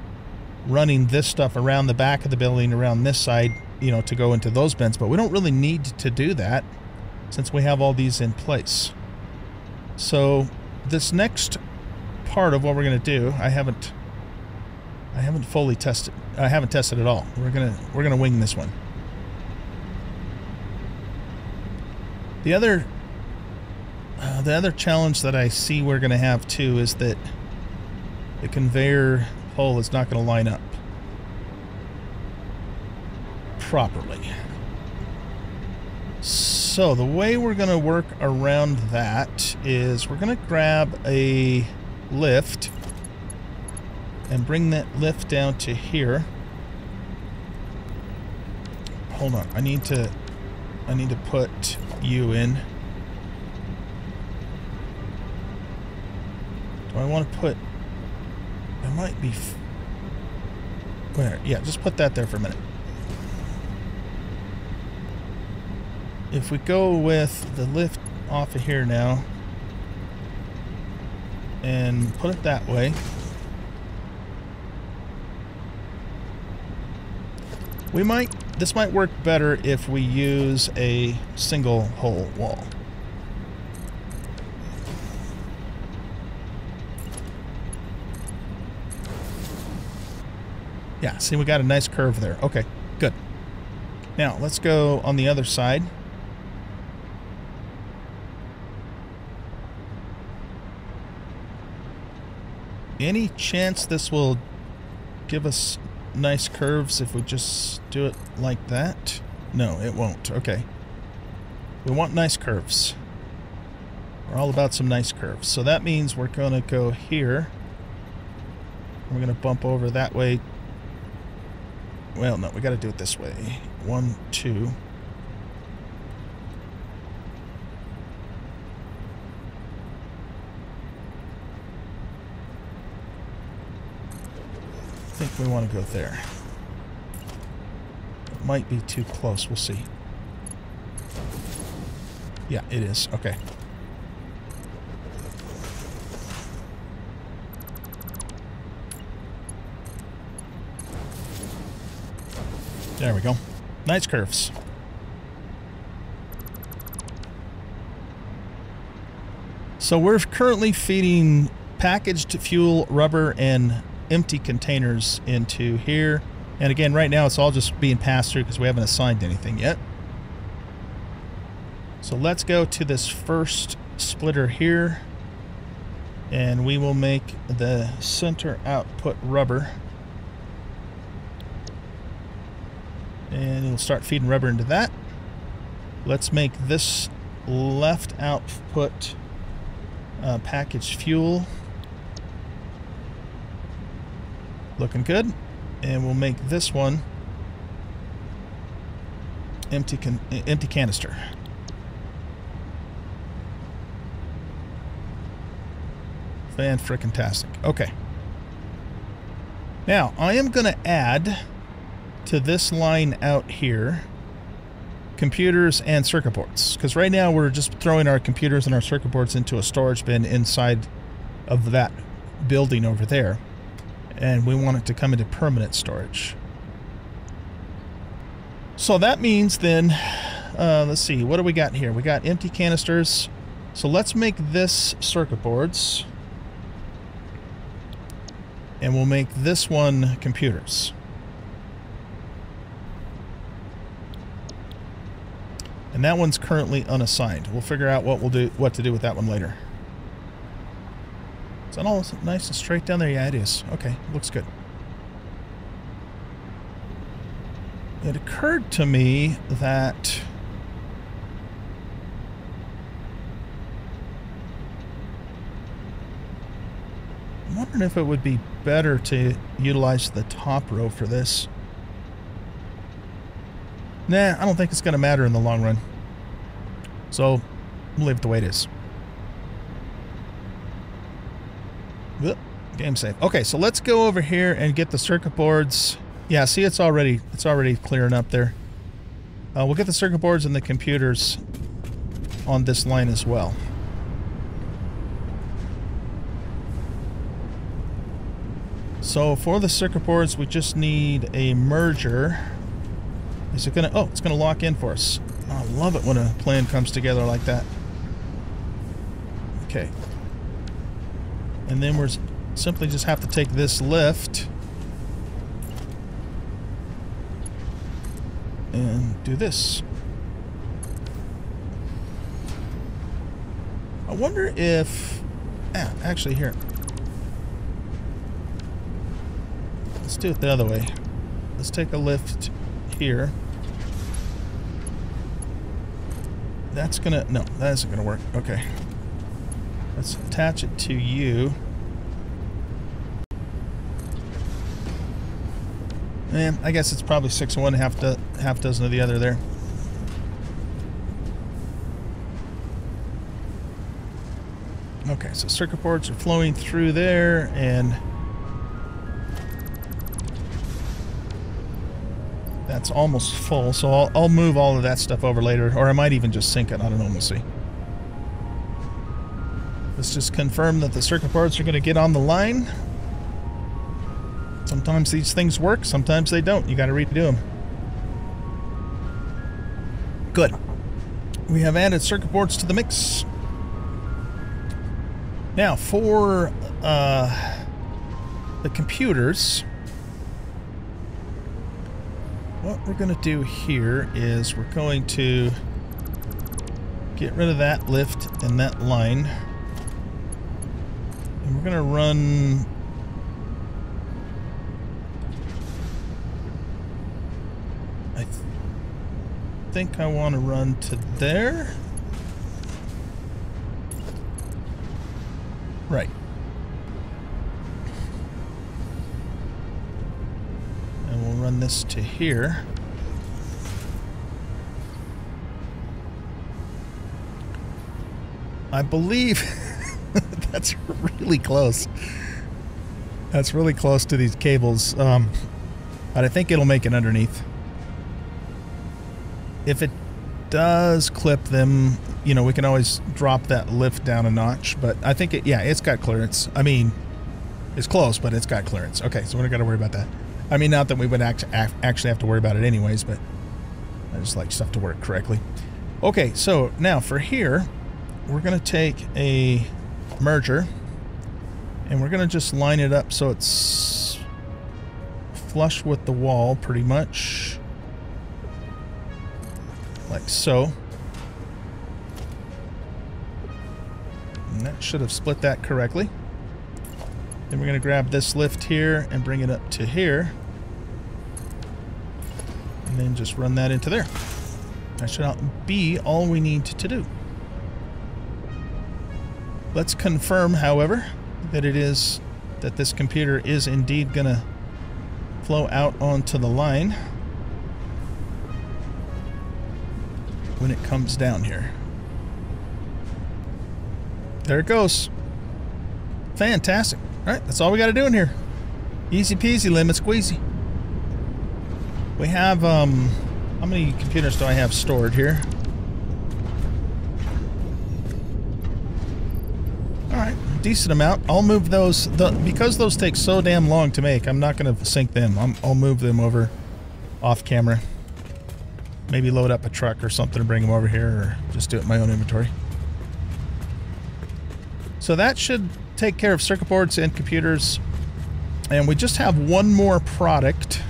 running this stuff around the back of the building, around this side, you know, to go into those bins. But we don't really need to do that since we have all these in place. So this next part of what we're going to do, I haven't I haven't fully tested. I haven't tested at all. We're going to we're going to wing this one. The other the other challenge that I see we're going to have too is that the conveyor hole is not going to line up properly. So the way we're going to work around that is we're going to grab a lift and bring that lift down to here. Hold on, I need to I need to put you in. I want to put I might be where? Yeah, just put that there for a minute. if we go with the lift off of here now and put it that way we might this might work better if we use a single hole wall yeah see we got a nice curve there okay good now let's go on the other side Any chance this will give us nice curves if we just do it like that? No, it won't. Okay. We want nice curves. We're all about some nice curves. So that means we're going to go here. We're going to bump over that way. Well, no, we got to do it this way. One, two. I think we want to go there. It might be too close. We'll see. Yeah, it is. Okay. There we go. Nice curves. So we're currently feeding packaged fuel, rubber, and empty containers into here. And again, right now it's all just being passed through because we haven't assigned anything yet. So let's go to this first splitter here. And we will make the center output rubber. And it'll start feeding rubber into that. Let's make this left output uh, package fuel. Looking good. And we'll make this one empty can empty canister. Fan frickin' tastic. Okay. Now, I am to add to this line out here computers and circuit boards. Because right now we're just throwing our computers and our circuit boards into a storage bin inside of that building over there and we want it to come into permanent storage. So that means then, uh, let's see, what do we got here? We got empty canisters. So let's make this circuit boards. And we'll make this one computers. And that one's currently unassigned. We'll figure out what we'll do what to do with that one later. Is that all nice and straight down there? Yeah, it is. Okay, looks good. It occurred to me that... I'm wondering if it would be better to utilize the top row for this. Nah, I don't think it's going to matter in the long run. So, we'll leave it the way it is. Oop, game safe. Okay, so let's go over here and get the circuit boards. Yeah, see, it's already it's already clearing up there. Uh, we'll get the circuit boards and the computers on this line as well. So for the circuit boards, we just need a merger. Is it gonna? Oh, it's gonna lock in for us. I love it when a plan comes together like that. Okay. And then we're simply just have to take this lift and do this. I wonder if... Ah, actually here. Let's do it the other way. Let's take a lift here. That's gonna... No, that isn't gonna work. Okay. Let's attach it to you. And I guess it's probably six of one, half, do half dozen of the other there. Okay, so circuit boards are flowing through there, and that's almost full, so I'll, I'll move all of that stuff over later, or I might even just sink it. I don't know, we'll see. Let's just confirm that the circuit boards are going to get on the line. Sometimes these things work, sometimes they don't. You got to redo them. Good. We have added circuit boards to the mix. Now, for uh, the computers, what we're going to do here is we're going to get rid of that lift and that line. And we're going to run I th think I want to run to there. Right. Run this to here. I believe that's really close. That's really close to these cables. Um, but I think it'll make it underneath. If it does clip them, you know, we can always drop that lift down a notch. But I think it, yeah, it's got clearance. I mean, it's close, but it's got clearance. Okay, so we don't got to worry about that. I mean, not that we would act, actually have to worry about it anyways, but I just like stuff to work correctly. Okay, so now for here, we're going to take a merger and we're going to just line it up so it's flush with the wall pretty much like so. And that should have split that correctly. Then we're going to grab this lift here and bring it up to here and then just run that into there that should be all we need to do Let's confirm, however, that it is that this computer is indeed going to flow out onto the line when it comes down here. There it goes. Fantastic. All right, that's all we got to do in here. Easy peasy, lemon squeezy. We have, um, how many computers do I have stored here? Alright, decent amount. I'll move those, the, because those take so damn long to make, I'm not going to sink them. i will move them over off camera. Maybe load up a truck or something to bring them over here or just do it in my own inventory. So that should take care of circuit boards and computers. And we just have one more product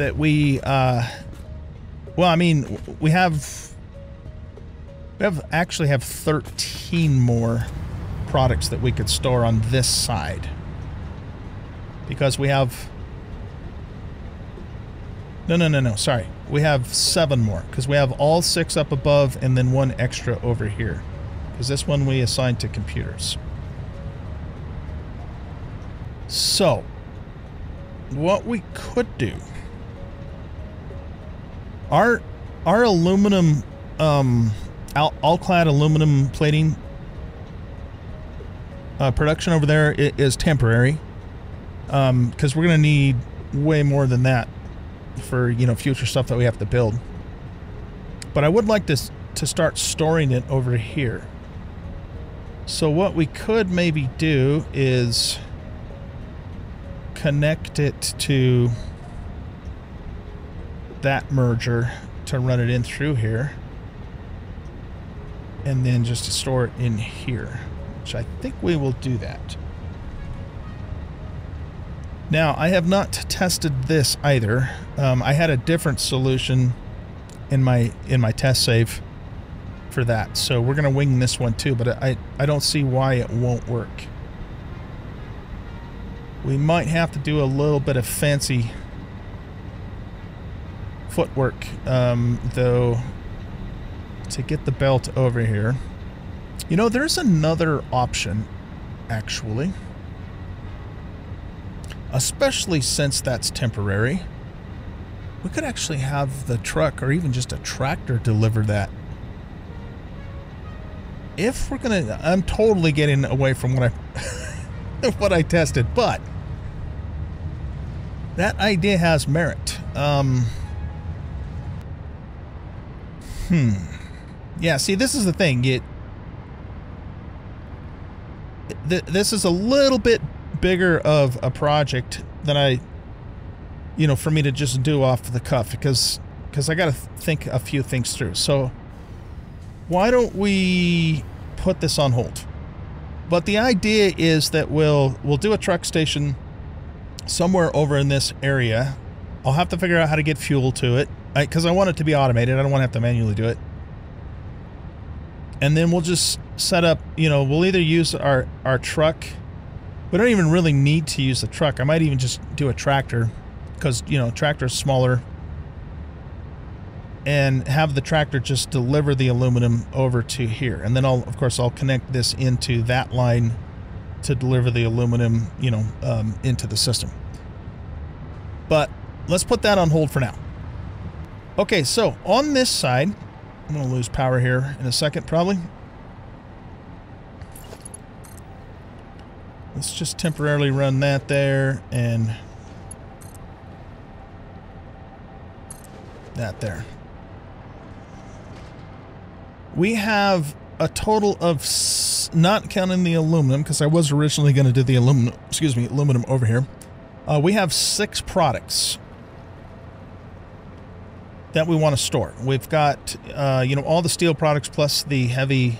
that we, uh, well, I mean, we have we have actually have 13 more products that we could store on this side. Because we have... No, no, no, no, sorry. We have seven more, because we have all six up above and then one extra over here. Because this one we assigned to computers. So, what we could do... Our, our aluminum um, all, clad aluminum plating uh, production over there is temporary because we're going to need way more than that for you know future stuff that we have to build. But I would like to to start storing it over here. So what we could maybe do is connect it to that merger to run it in through here and then just to store it in here which I think we will do that. Now I have not tested this either. Um, I had a different solution in my in my test save for that. So we're gonna wing this one too but I I don't see why it won't work. We might have to do a little bit of fancy footwork, um, though, to get the belt over here. You know, there's another option, actually. Especially since that's temporary. We could actually have the truck or even just a tractor deliver that. If we're gonna, I'm totally getting away from what I, what I tested, but that idea has merit. Um, hmm. Yeah. See, this is the thing. It. Th- this is a little bit bigger of a project than I, you know, for me to just do off the cuff because because I got to think a few things through. So why don't we put this on hold? But the idea is that we'll we'll do a truck station somewhere over in this area. I'll have to figure out how to get fuel to it because I, I want it to be automated. I don't want to have to manually do it. And then we'll just set up, you know, we'll either use our, our truck. We don't even really need to use the truck. I might even just do a tractor because, you know, tractor's smaller. And have the tractor just deliver the aluminum over to here. And then I'll, of course, I'll connect this into that line to deliver the aluminum, you know, um, into the system. But let's put that on hold for now. Okay, so on this side, I'm going to lose power here in a second, probably. Let's just temporarily run that there and that there. We have a total of, not counting the aluminum, because I was originally going to do the aluminum, excuse me, aluminum over here. Uh, we have six products that we want to store. We've got, uh, you know, all the steel products plus the heavy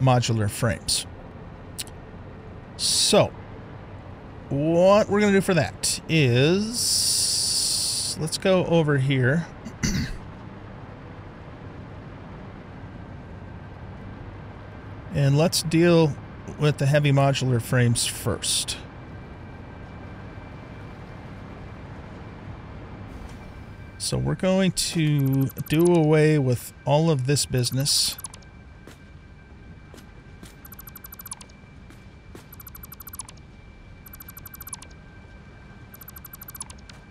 modular frames. So, what we're going to do for that is, let's go over here. and let's deal with the heavy modular frames first. So we're going to do away with all of this business.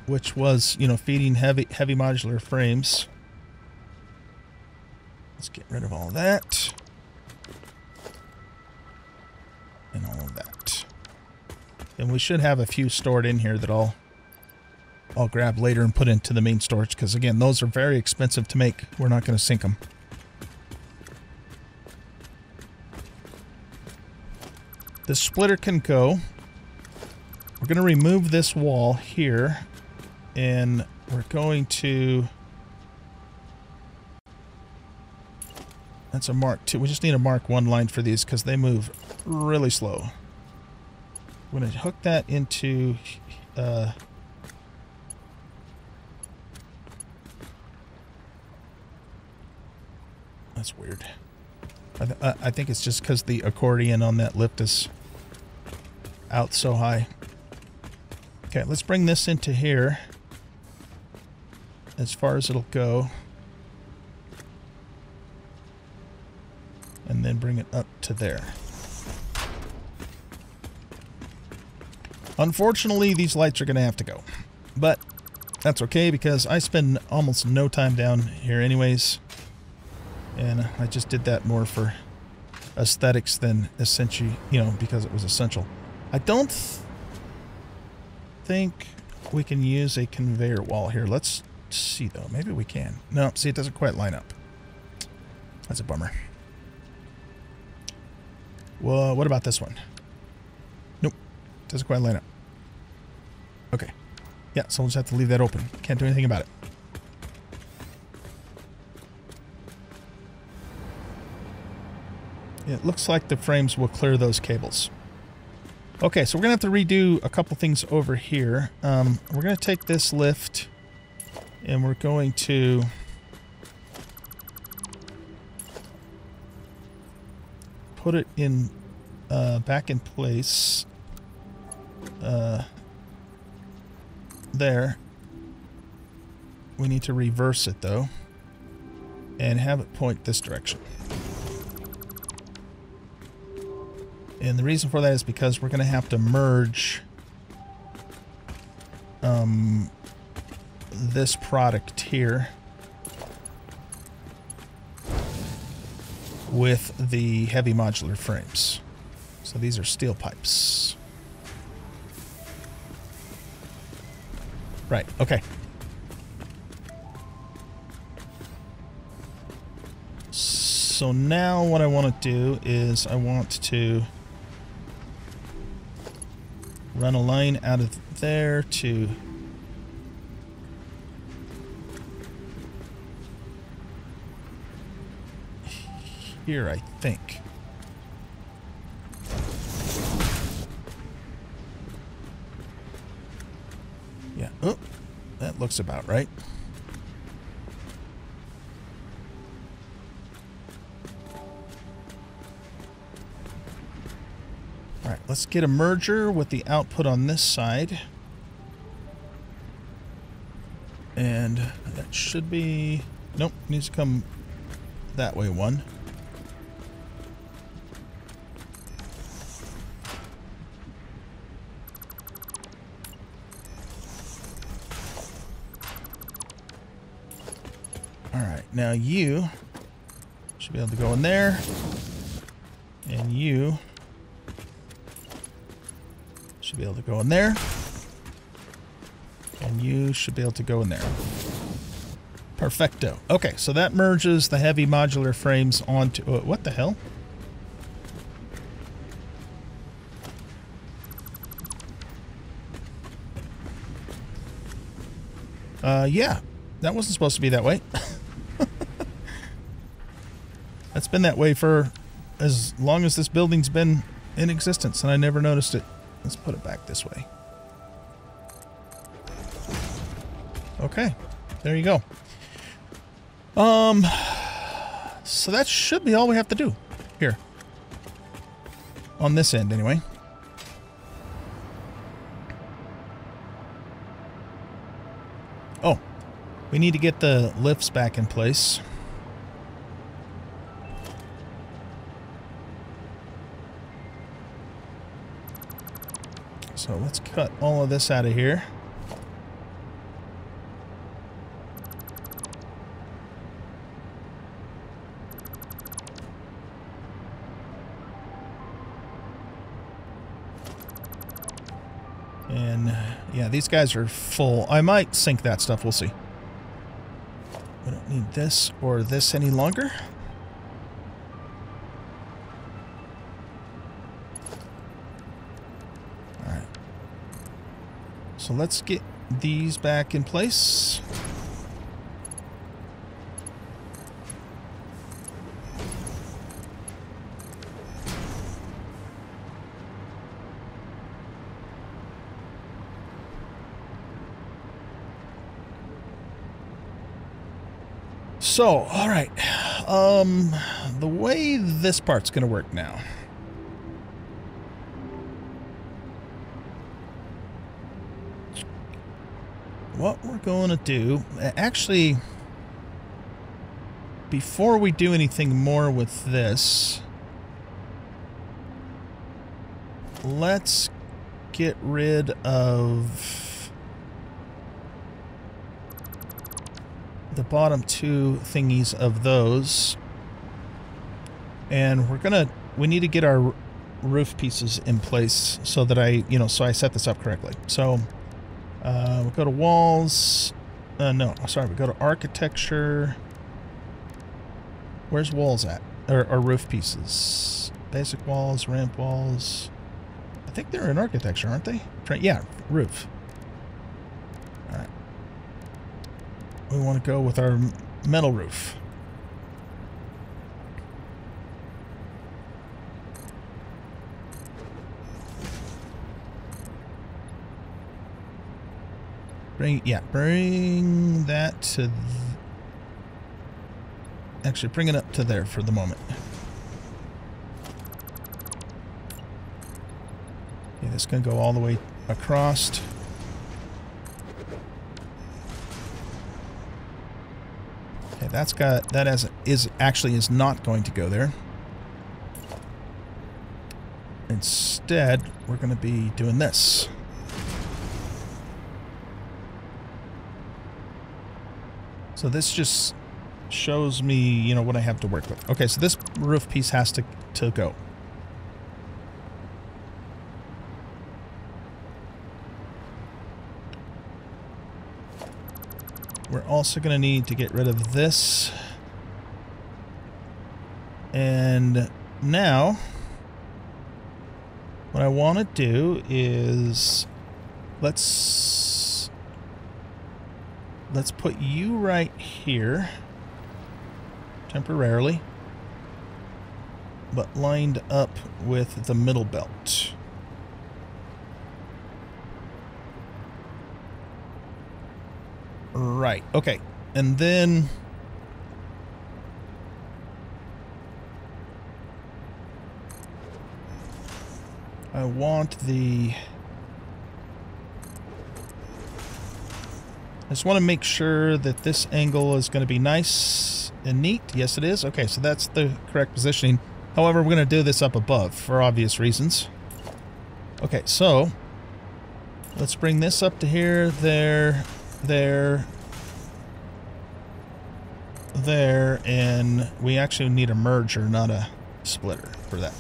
Which was, you know, feeding heavy heavy modular frames. Let's get rid of all that. And all of that. And we should have a few stored in here that I'll I'll grab later and put into the main storage because again those are very expensive to make. We're not going to sink them the splitter can go. We're going to remove this wall here and we're going to that's a mark two. We just need a mark one line for these because they move really slow. I'm going to hook that into uh, That's weird. I, th I think it's just because the accordion on that lift is out so high. Okay, let's bring this into here as far as it'll go. And then bring it up to there. Unfortunately, these lights are going to have to go. But that's okay because I spend almost no time down here anyways. And I just did that more for aesthetics than essentially, you know, because it was essential. I don't th think we can use a conveyor wall here. Let's see, though. Maybe we can. No, see, it doesn't quite line up. That's a bummer. Well, what about this one? Nope. Doesn't quite line up. Okay. Yeah, so we'll just have to leave that open. Can't do anything about it. It looks like the frames will clear those cables. Okay, so we're going to have to redo a couple things over here. Um, we're going to take this lift and we're going to... put it in uh, back in place uh, there. We need to reverse it though and have it point this direction. And the reason for that is because we're going to have to merge um, this product here with the heavy modular frames. So these are steel pipes. Right, okay. So now what I want to do is I want to run a line out of there to here, I think. Yeah. Oh, that looks about right. Let's get a merger with the output on this side. And that should be... Nope, needs to come that way one. Alright, now you should be able to go in there. And you should be able to go in there. And you should be able to go in there. Perfecto. Okay, so that merges the heavy modular frames onto... Uh, what the hell? Uh, yeah. That wasn't supposed to be that way. That's been that way for as long as this building's been in existence, and I never noticed it. Let's put it back this way. Okay, there you go. Um, so that should be all we have to do here. On this end, anyway. Oh, we need to get the lifts back in place. Let's cut all of this out of here. And uh, yeah, these guys are full. I might sink that stuff. We'll see. We don't need this or this any longer. Let's get these back in place. So, all right. Um, the way this part's going to work now. what we're going to do, actually, before we do anything more with this, let's get rid of the bottom two thingies of those. And we're going to we need to get our roof pieces in place so that I, you know, so I set this up correctly. So uh, we'll go to walls. Uh, no, sorry, we go to architecture. Where's walls at? Or, or roof pieces? Basic walls, ramp walls. I think they're in architecture, aren't they? Yeah, roof. All right. We want to go with our metal roof. Bring, yeah, bring that to... Actually, bring it up to there for the moment. Okay, this going to go all the way across. Okay, that's got... That as is actually is not going to go there. Instead, we're going to be doing this. So this just shows me, you know, what I have to work with. Okay, so this roof piece has to, to go. We're also going to need to get rid of this. And now, what I want to do is let's let's put you right here temporarily but lined up with the middle belt. Right, okay. And then... I want the... just want to make sure that this angle is going to be nice and neat. Yes, it is. Okay, so that's the correct positioning. However, we're going to do this up above for obvious reasons. Okay, so let's bring this up to here, there, there, there, and we actually need a merger, not a splitter for that.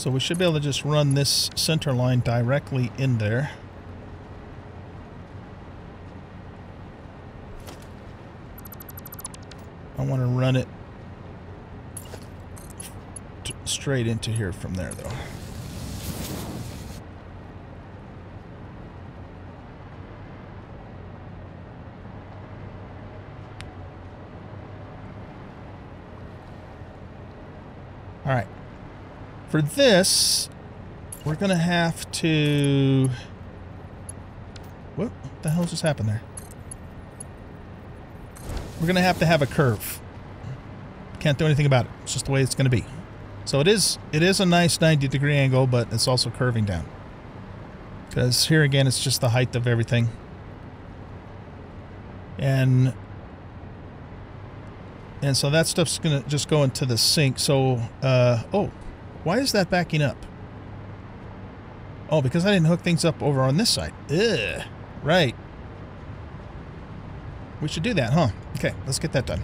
So we should be able to just run this center line directly in there. I want to run it straight into here from there though. All right. For this, we're going to have to... What the hell just happened there? We're going to have to have a curve. Can't do anything about it. It's just the way it's going to be. So it is it is a nice 90 degree angle, but it's also curving down. Because here again, it's just the height of everything. And and so that stuff's going to just go into the sink. So, uh, oh, why is that backing up? Oh, because I didn't hook things up over on this side. Ugh. Right. We should do that, huh? Okay, let's get that done.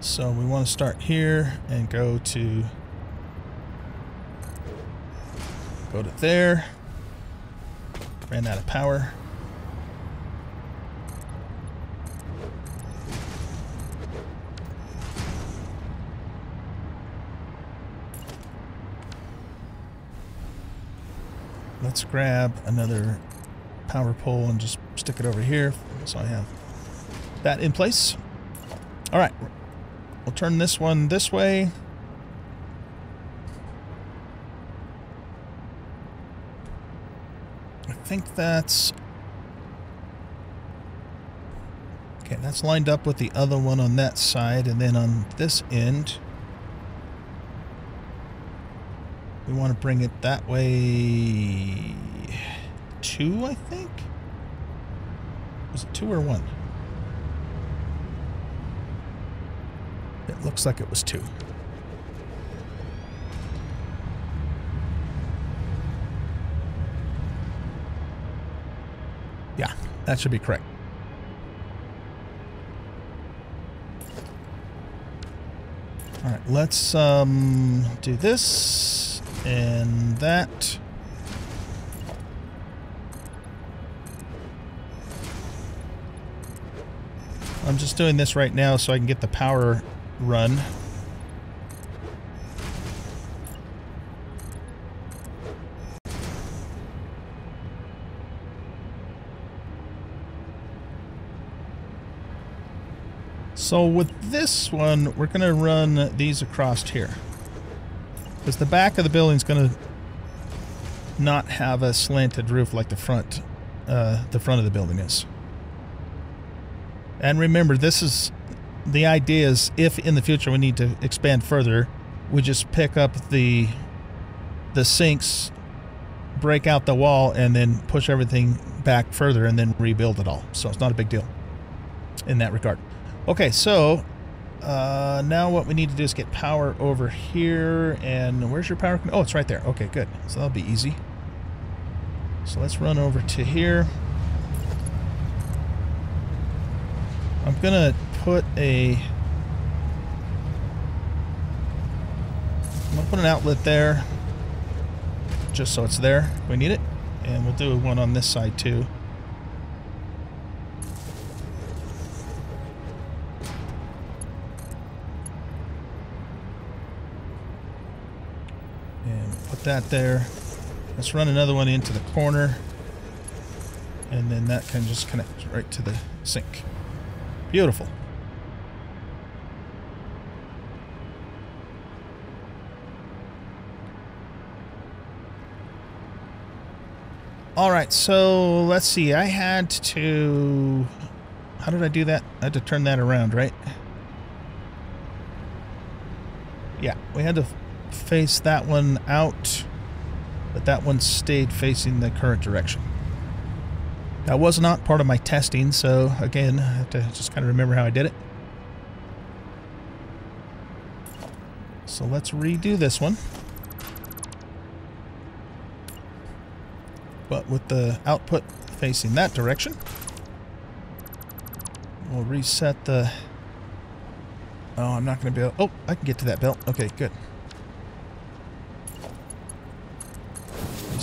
So we want to start here and go to go to there. Ran out of power. Let's grab another power pole and just stick it over here so I have that in place. All right, we'll turn this one this way. I think that's... Okay, that's lined up with the other one on that side, and then on this end... We want to bring it that way. Two, I think? Was it two or one? It looks like it was two. Yeah, that should be correct. All right, let's um, do this and that. I'm just doing this right now so I can get the power run. So with this one, we're going to run these across here. Because the back of the building is going to not have a slanted roof like the front, uh, the front of the building is. And remember, this is the idea is if in the future we need to expand further, we just pick up the the sinks, break out the wall, and then push everything back further and then rebuild it all. So it's not a big deal in that regard. Okay, so uh, now what we need to do is get power over here. And where's your power? Oh, it's right there. Okay, good. So that'll be easy. So let's run over to here. I'm going to put a... I'm going to put an outlet there. Just so it's there. We need it. And we'll do one on this side too. That there. Let's run another one into the corner. And then that can just connect right to the sink. Beautiful. All right, so let's see. I had to... How did I do that? I had to turn that around, right? Yeah, we had to face that one out, but that one stayed facing the current direction. That was not part of my testing, so again, I have to just kind of remember how I did it. So let's redo this one. But with the output facing that direction. We'll reset the... Oh, I'm not going to be able... Oh, I can get to that belt. Okay, good.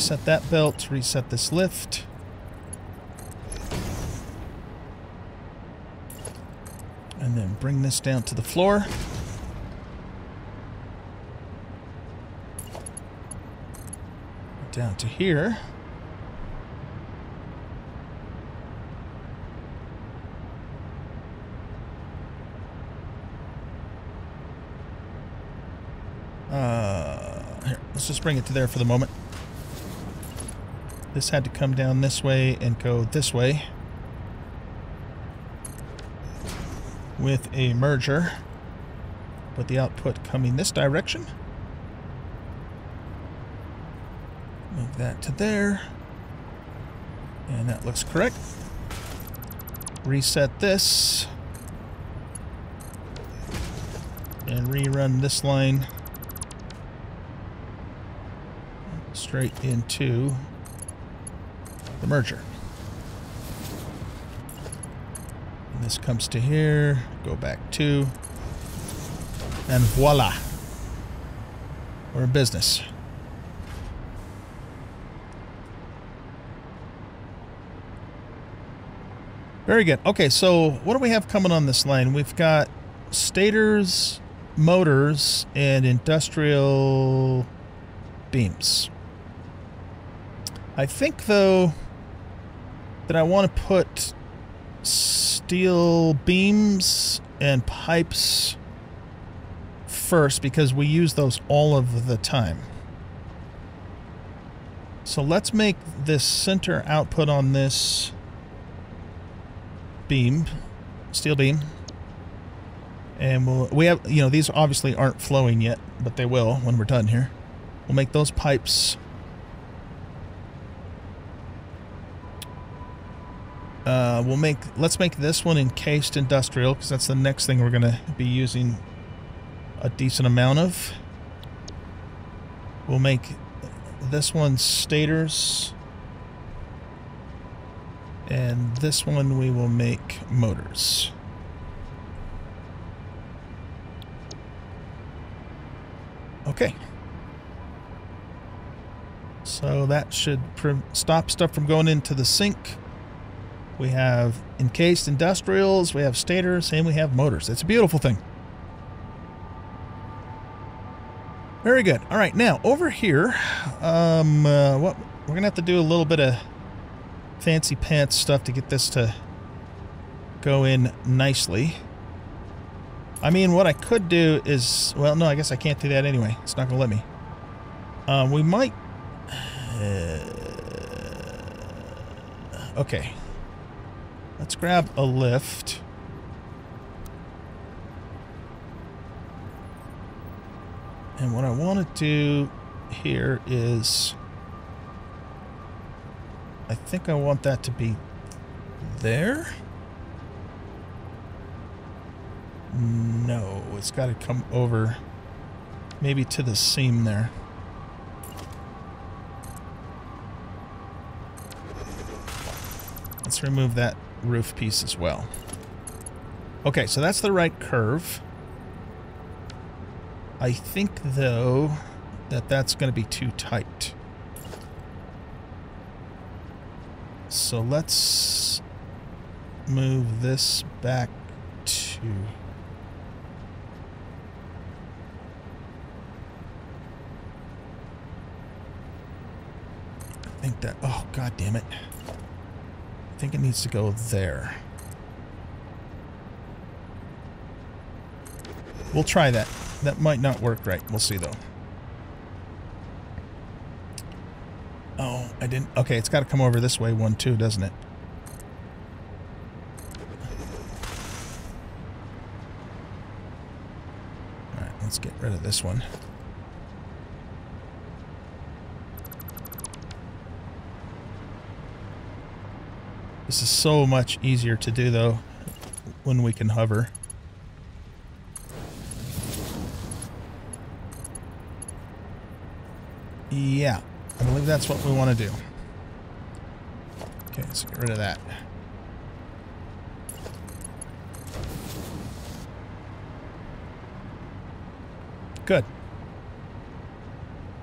Reset that belt, reset this lift. And then bring this down to the floor. Down to here. Uh, here, let's just bring it to there for the moment. This had to come down this way and go this way. With a merger, but the output coming this direction. Move that to there, and that looks correct. Reset this, and rerun this line. Straight into merger. And this comes to here, go back to, and voila. We're in business. Very good. Okay, so what do we have coming on this line? We've got stators, motors, and industrial beams. I think, though, that I want to put steel beams and pipes first because we use those all of the time. So let's make this center output on this beam, steel beam. And we'll, we have, you know, these obviously aren't flowing yet, but they will when we're done here. We'll make those pipes Uh, we'll make, let's make this one encased industrial because that's the next thing we're going to be using a decent amount of. We'll make this one stators. And this one we will make motors. Okay. So that should stop stuff from going into the sink. We have encased industrials, we have stators, and we have motors. It's a beautiful thing. Very good. All right, now over here, um, uh, what we're gonna have to do a little bit of fancy pants stuff to get this to go in nicely. I mean, what I could do is, well, no, I guess I can't do that anyway. It's not gonna let me. Um, we might. Uh, okay. Let's grab a lift. And what I want to do here is... I think I want that to be there. No, it's got to come over maybe to the seam there. Let's remove that roof piece as well. Okay, so that's the right curve. I think, though, that that's going to be too tight. So let's move this back to... I think that... Oh, god damn it. I think it needs to go there. We'll try that. That might not work right. We'll see, though. Oh, I didn't... Okay, it's got to come over this way one, too, doesn't it? Alright, let's get rid of this one. This is so much easier to do, though, when we can hover. Yeah, I believe that's what we want to do. Okay, let's get rid of that. Good.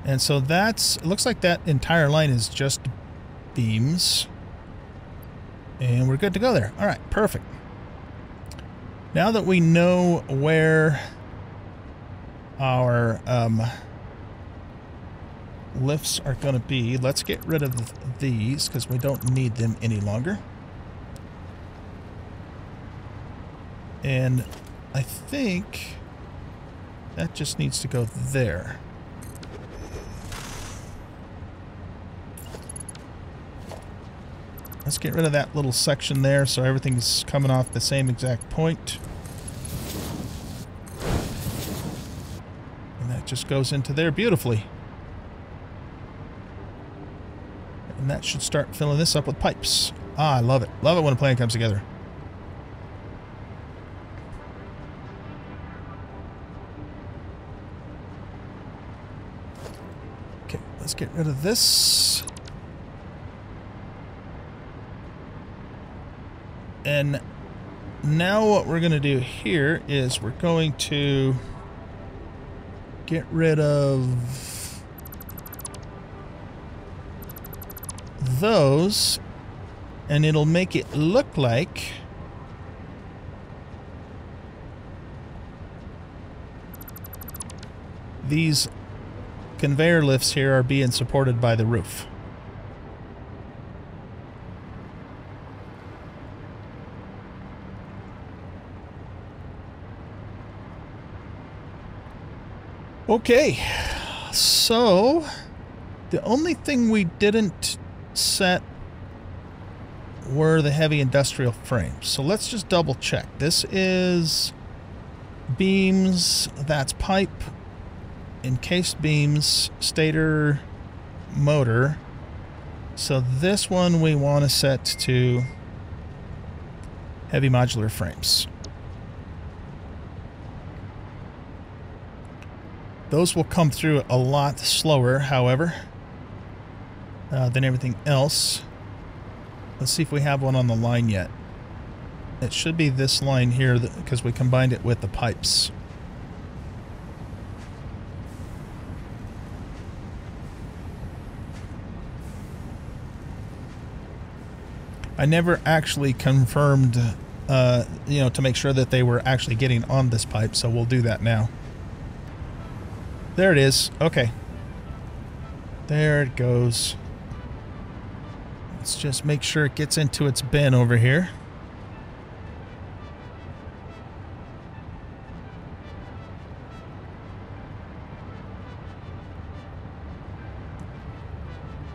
And so that's, it looks like that entire line is just beams. And we're good to go there. All right, perfect. Now that we know where our um, lifts are going to be. Let's get rid of these because we don't need them any longer. And I think that just needs to go there. Let's get rid of that little section there so everything's coming off the same exact point. And that just goes into there beautifully. And that should start filling this up with pipes. Ah, I love it. Love it when a plan comes together. Okay, let's get rid of this. And now what we're going to do here is we're going to get rid of those and it'll make it look like these conveyor lifts here are being supported by the roof. Okay, so the only thing we didn't set were the heavy industrial frames. So let's just double check. This is beams, that's pipe, encased beams, stator, motor. So this one we want to set to heavy modular frames. Those will come through a lot slower, however uh, than everything else. Let's see if we have one on the line yet. It should be this line here because we combined it with the pipes. I never actually confirmed, uh, you know, to make sure that they were actually getting on this pipe, so we'll do that now. There it is. Okay. There it goes. Let's just make sure it gets into its bin over here.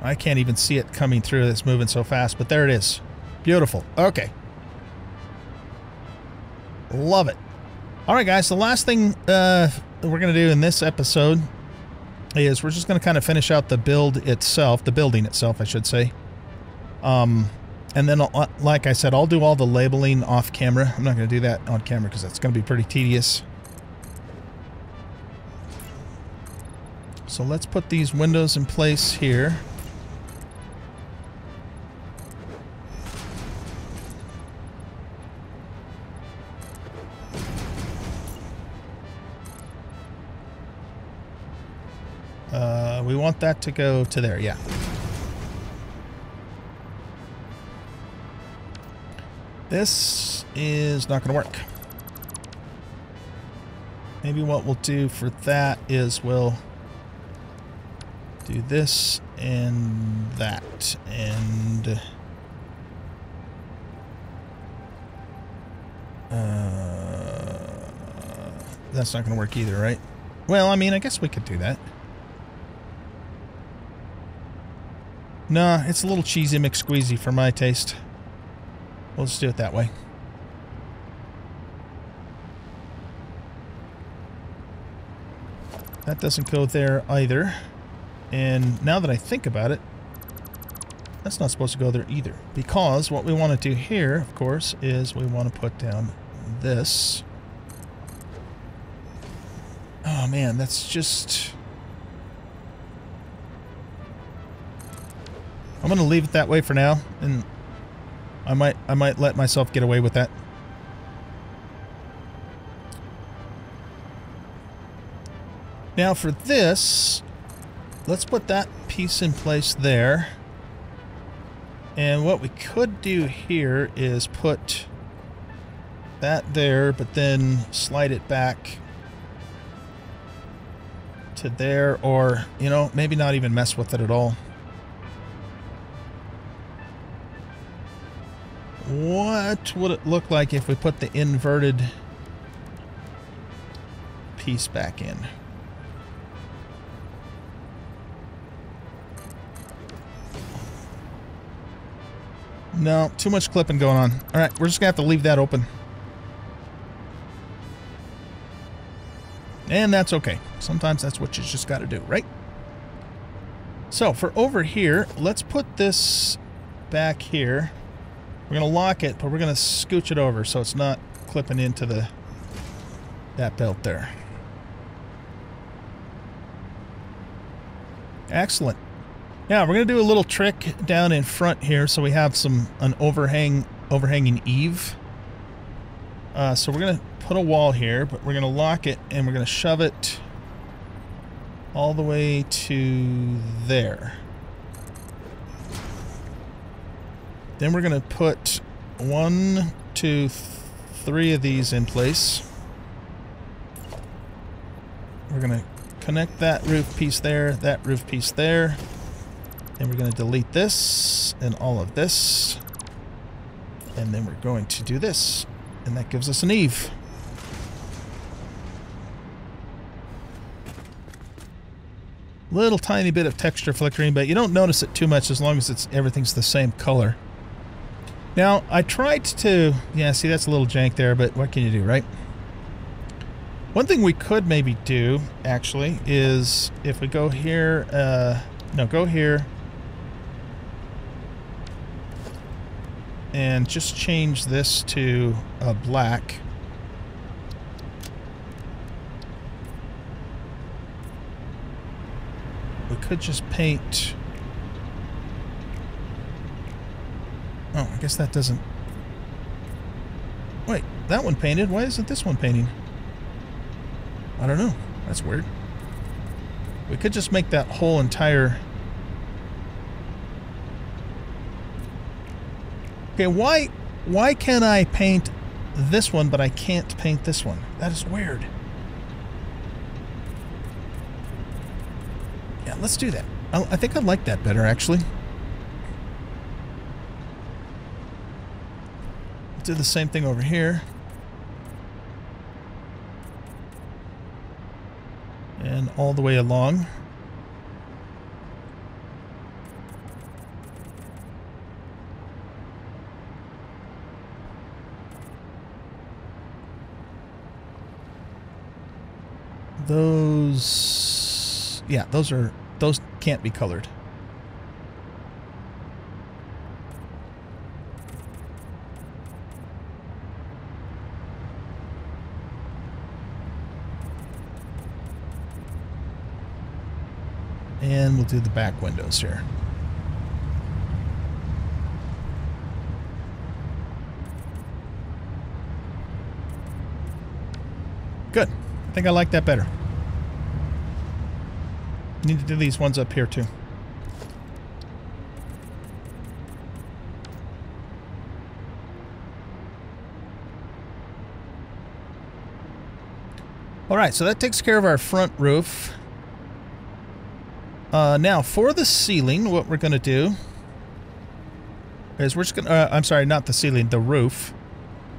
I can't even see it coming through. It's moving so fast, but there it is. Beautiful. Okay. Love it. All right, guys. The last thing uh, we're going to do in this episode is we're just going to kind of finish out the build itself, the building itself, I should say. Um, and then, uh, like I said, I'll do all the labeling off camera. I'm not going to do that on camera because that's going to be pretty tedious. So let's put these windows in place here. That to go to there, yeah. This is not going to work. Maybe what we'll do for that is we'll do this and that and uh, that's not going to work either, right? Well, I mean, I guess we could do that. Nah, it's a little cheesy McSqueezy for my taste. We'll just do it that way. That doesn't go there either. And now that I think about it, that's not supposed to go there either. Because what we want to do here, of course, is we want to put down this. Oh man, that's just... I'm to leave it that way for now, and I might I might let myself get away with that. Now for this, let's put that piece in place there. And what we could do here is put that there, but then slide it back to there, or, you know, maybe not even mess with it at all. What would it look like if we put the inverted piece back in? No, too much clipping going on. All right, we're just going to have to leave that open. And that's okay. Sometimes that's what you just got to do, right? So for over here, let's put this back here. We're going to lock it, but we're going to scooch it over so it's not clipping into the that belt there. Excellent. Yeah, we're going to do a little trick down in front here so we have some an overhang overhanging eave. Uh, so we're going to put a wall here, but we're going to lock it and we're going to shove it all the way to there. Then we're going to put one, two, three of these in place. We're going to connect that roof piece there, that roof piece there. And we're going to delete this and all of this. And then we're going to do this. And that gives us an eave. Little tiny bit of texture flickering, but you don't notice it too much as long as it's everything's the same color. Now, I tried to... Yeah, see, that's a little jank there, but what can you do, right? One thing we could maybe do, actually, is if we go here... Uh, no, go here. And just change this to a black. We could just paint Oh, I guess that doesn't... Wait, that one painted. Why isn't this one painting? I don't know. That's weird. We could just make that whole entire... Okay, why why can I paint this one, but I can't paint this one? That is weird. Yeah, let's do that. I think I like that better, actually. Do the same thing over here. And all the way along. Those... Yeah, those are... Those can't be colored. We'll do the back windows here. Good. I think I like that better. Need to do these ones up here too. All right, so that takes care of our front roof. Uh, now, for the ceiling, what we're going to do is we're just going to... Uh, I'm sorry, not the ceiling, the roof.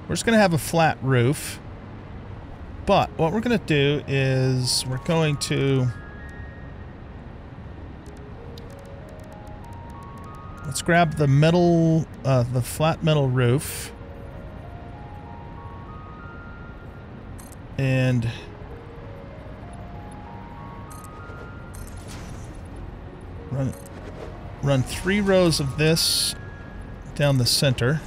We're just going to have a flat roof. But what we're going to do is we're going to... Let's grab the metal, uh, the flat metal roof. And run, run three rows of this down the center.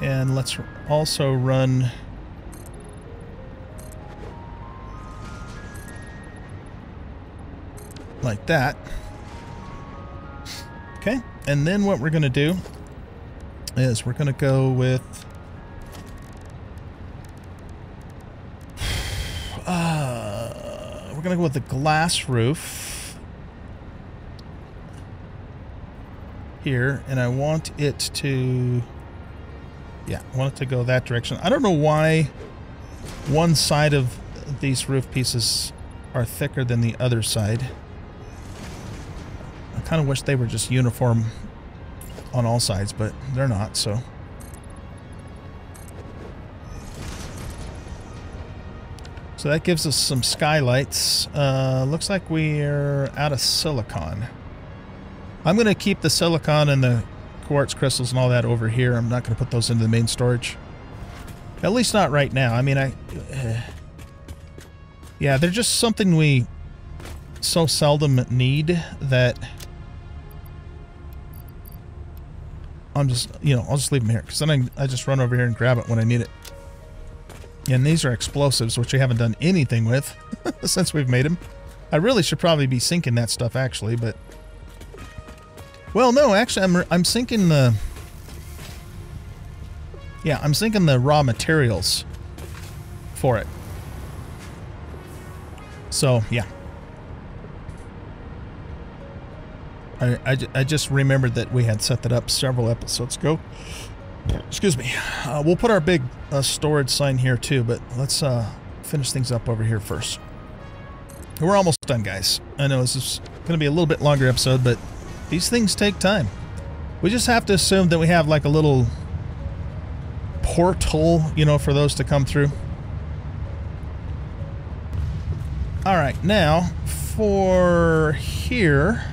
And let's also run like that. Okay, and then what we're going to do is we're going to go with we're going to with the glass roof here, and I want it to, yeah, I want it to go that direction. I don't know why one side of these roof pieces are thicker than the other side. I kind of wish they were just uniform on all sides, but they're not, so... So that gives us some skylights. Uh, looks like we're out of silicon. I'm going to keep the silicon and the quartz crystals and all that over here. I'm not going to put those into the main storage. At least not right now. I mean, I... Uh, yeah, they're just something we so seldom need that... I'm just, you know, I'll just leave them here. Because then I, I just run over here and grab it when I need it. And these are explosives, which we haven't done anything with since we've made them. I really should probably be sinking that stuff, actually, but... Well, no, actually, I'm, I'm sinking the... Yeah, I'm sinking the raw materials for it. So, yeah. I, I, I just remembered that we had set that up several episodes ago. Excuse me. Uh, we'll put our big uh, storage sign here too, but let's uh, finish things up over here first. We're almost done, guys. I know this is going to be a little bit longer episode, but these things take time. We just have to assume that we have like a little portal, you know, for those to come through. All right, now for here...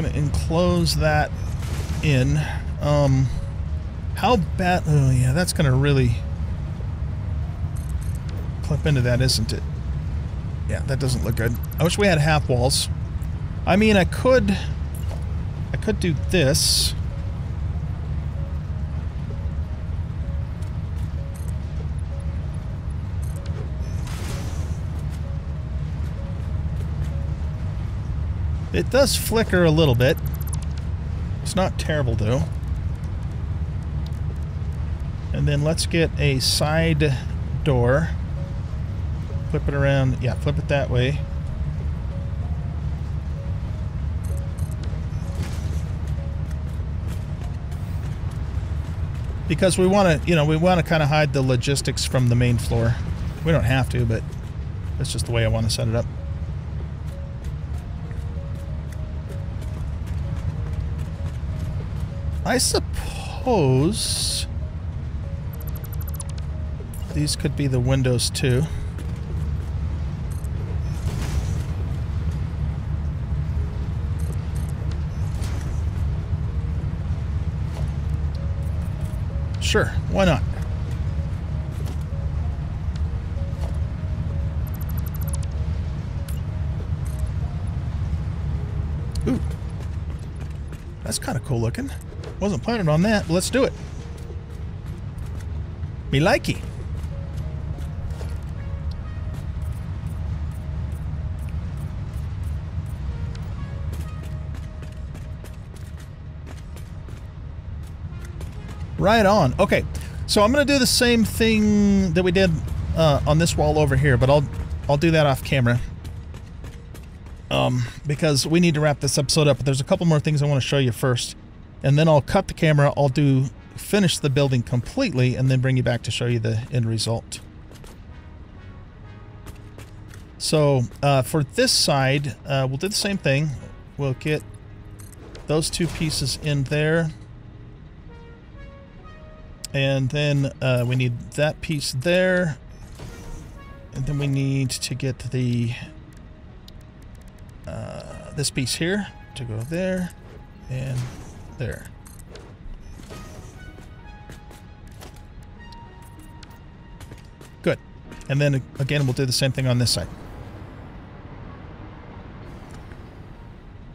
going to enclose that in. Um, how bad... Oh, yeah, that's going to really clip into that, isn't it? Yeah, that doesn't look good. I wish we had half walls. I mean, I could... I could do this. It does flicker a little bit. It's not terrible though. And then let's get a side door. Flip it around. Yeah, flip it that way. Because we want to, you know, we want to kind of hide the logistics from the main floor. We don't have to, but that's just the way I want to set it up. I suppose these could be the windows too. Sure, why not? Ooh. That's kind of cool looking. Wasn't planning on that, but let's do it. Me likey. Right on. Okay, so I'm going to do the same thing that we did uh, on this wall over here, but I'll I'll do that off camera. Um, because we need to wrap this episode up, but there's a couple more things I want to show you first. And then I'll cut the camera, I'll do finish the building completely, and then bring you back to show you the end result. So uh, for this side, uh, we'll do the same thing. We'll get those two pieces in there. And then uh, we need that piece there. And then we need to get the uh, this piece here to go there and there. Good. And then again, we'll do the same thing on this side.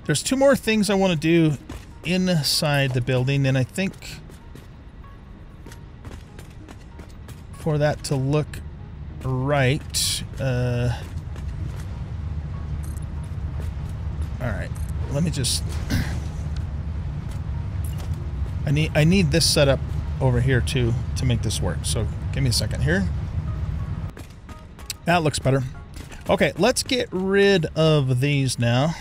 There's two more things I want to do inside the building, and I think for that to look right. Uh, all right, let me just. I need I need this setup over here too to make this work. So give me a second here. That looks better. Okay, let's get rid of these now.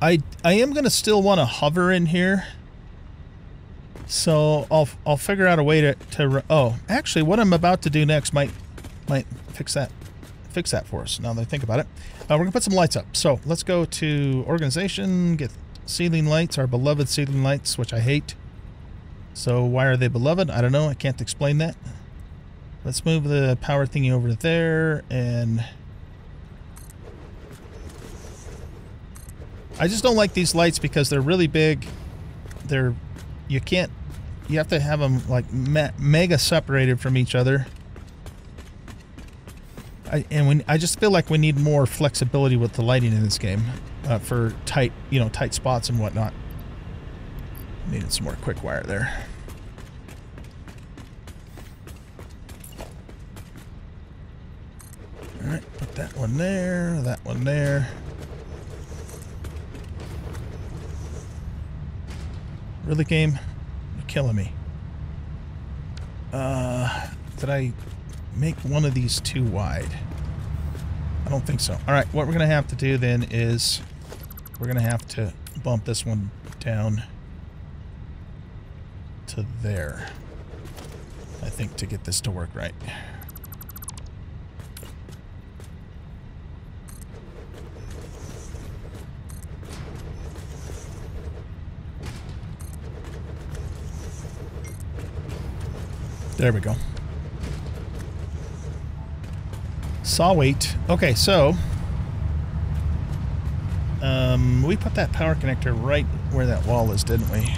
I I am gonna still want to hover in here. So I'll I'll figure out a way to to oh actually what I'm about to do next might might fix that fix that for us now that I think about it. Uh, we're gonna put some lights up. So let's go to organization, get ceiling lights, our beloved ceiling lights, which I hate. So why are they beloved? I don't know. I can't explain that. Let's move the power thingy over there and I just don't like these lights because they're really big. They're you can't you have to have them like me mega separated from each other. I, and when I just feel like we need more flexibility with the lighting in this game uh, for tight, you know, tight spots and whatnot. Needed some more Quickwire there. All right, put that one there, that one there. Really, game? Killing me. Uh, did I make one of these too wide? I don't think so. All right, what we're going to have to do then is we're going to have to bump this one down to there. I think to get this to work right. There we go. Saw weight. Okay, so... Um, we put that power connector right where that wall is, didn't we?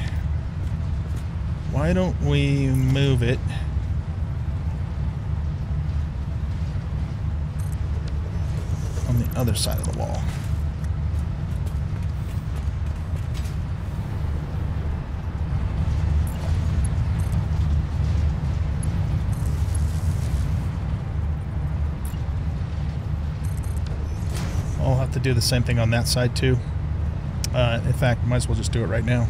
Why don't we move it... on the other side of the wall? Do the same thing on that side too. Uh, in fact, might as well just do it right now.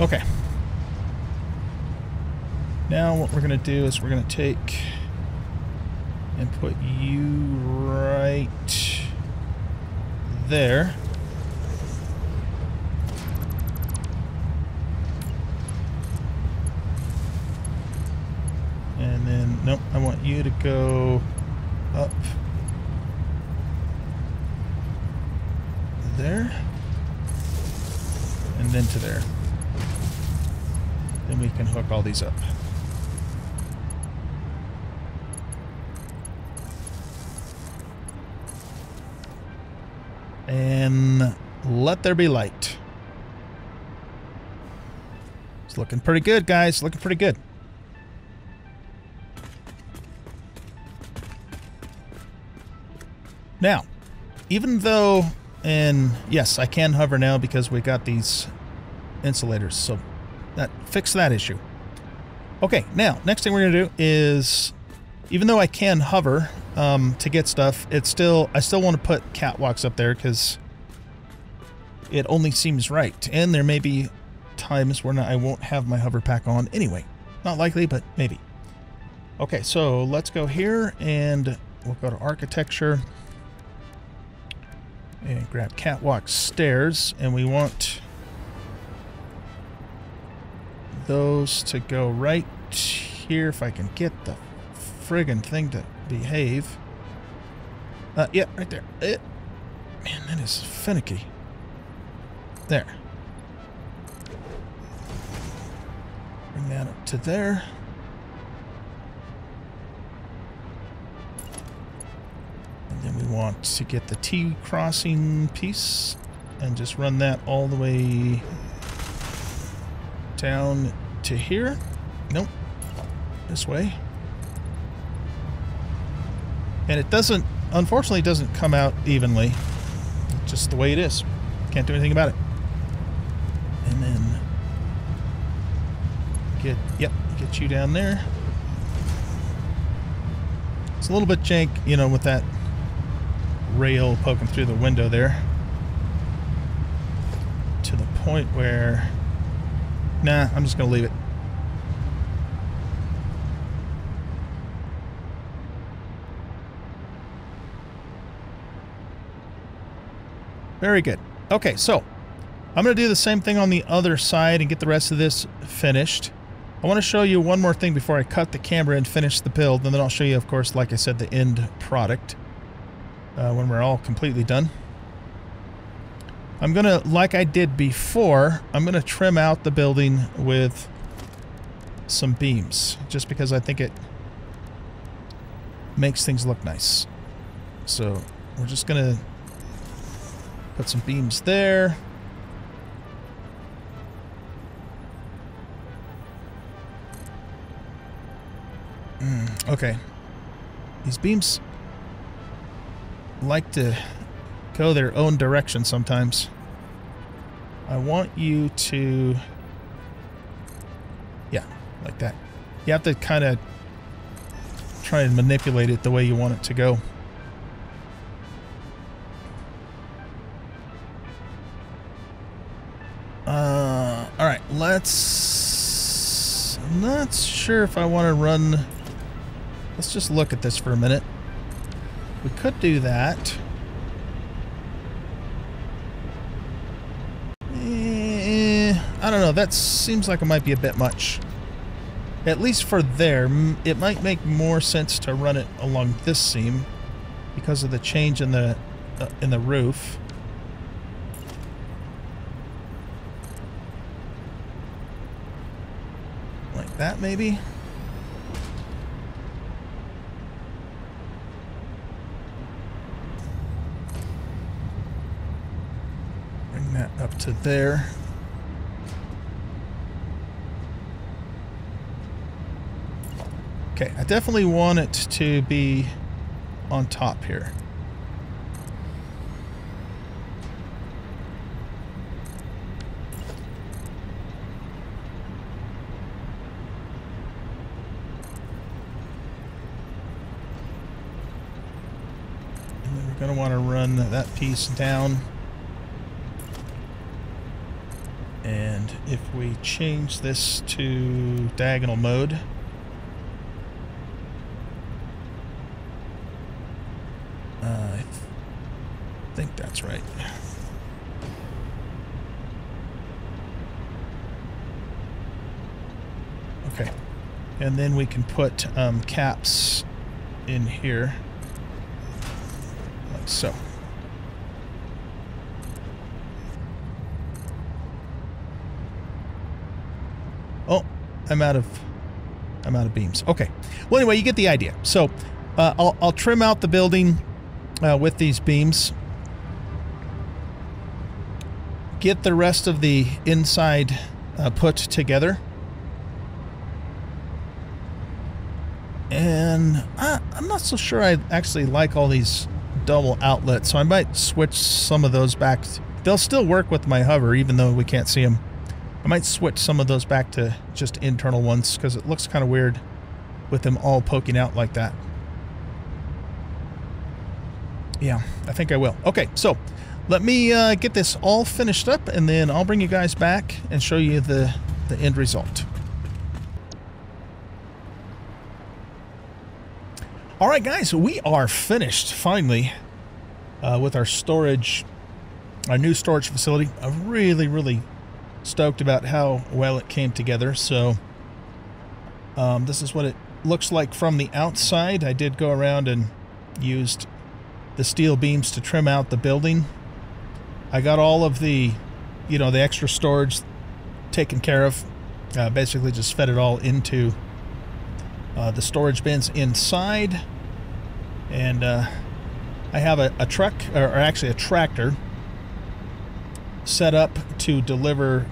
Okay. Now what we're going to do is we're going to take and put you right there. And then, nope, I want you to go up there and then to there. Then we can hook all these up. Let there be light. It's looking pretty good, guys. Looking pretty good. Now, even though, and yes, I can hover now because we got these insulators, so that fix that issue. Okay, now, next thing we're going to do is, even though I can hover um, to get stuff, it's still, I still want to put catwalks up there because it only seems right. And there may be times when I won't have my Hoverpack on anyway. Not likely, but maybe. Okay, so let's go here and we'll go to architecture and grab catwalk stairs and we want those to go right here if I can get the friggin' thing to behave. Uh, yeah, right there. It, man, that is finicky. There. Bring that up to there. And then we want to get the T crossing piece and just run that all the way down to here. Nope. This way. And it doesn't, unfortunately, doesn't come out evenly. just the way it is. Can't do anything about it. And then get, yep, get you down there. It's a little bit jank, you know, with that rail poking through the window there. To the point where Nah, I'm just to leave it. Very good. Okay, so I'm going to do the same thing on the other side and get the rest of this finished. I want to show you one more thing before I cut the camera and finish the build, and then I'll show you, of course, like I said, the end product uh, when we're all completely done. I'm going to, like I did before, I'm going to trim out the building with some beams, just because I think it makes things look nice. So we're just going to put some beams there. Mm, okay. These beams like to go their own direction sometimes. I want you to... Yeah, like that. You have to kind of try and manipulate it the way you want it to go. Uh, all right, let's... I'm not sure if I want to run... Let's just look at this for a minute. We could do that. I don't know. That seems like it might be a bit much. At least for there, it might make more sense to run it along this seam because of the change in the uh, in the roof. Like that, maybe? That up to there. Okay, I definitely want it to be on top here. And then we're going to want to run that piece down. And if we change this to diagonal mode, I th think that's right. Okay. And then we can put um, caps in here, like so. Oh, I'm out of I'm out of beams. Okay. Well, anyway, you get the idea. So uh, I'll, I'll trim out the building uh, with these beams. Get the rest of the inside uh, put together. And I, I'm not so sure I actually like all these double outlets, so I might switch some of those back. They'll still work with my hover, even though we can't see them. I might switch some of those back to just internal ones because it looks kind of weird with them all poking out like that. Yeah, I think I will. Okay, so let me uh, get this all finished up and then I'll bring you guys back and show you the, the end result. All right, guys, we are finished finally uh, with our storage, our new storage facility. I'm really, really stoked about how well it came together. So um, this is what it looks like from the outside. I did go around and used the steel beams to trim out the building. I got all of the, you know, the extra storage taken care of. Uh, basically just fed it all into uh, the storage bins inside. And uh, I have a, a truck, or, or actually a tractor, set up to deliver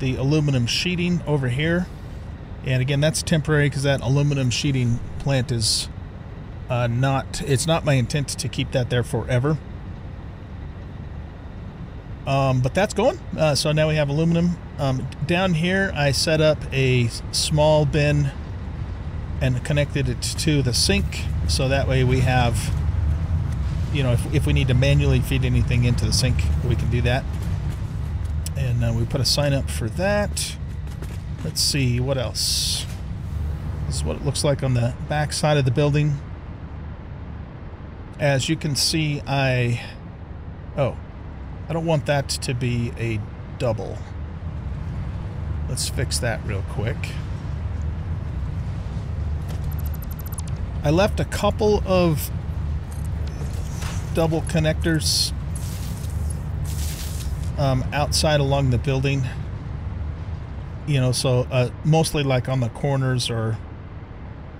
the aluminum sheeting over here. And again, that's temporary because that aluminum sheeting plant is uh, not, it's not my intent to keep that there forever. Um, but that's going. Uh, so now we have aluminum. Um, down here, I set up a small bin and connected it to the sink. So that way we have, you know, if, if we need to manually feed anything into the sink, we can do that. And uh, we put a sign up for that. Let's see, what else? This is what it looks like on the back side of the building. As you can see, I... Oh, I don't want that to be a double. Let's fix that real quick. I left a couple of double connectors um, outside along the building. You know, so uh, mostly like on the corners or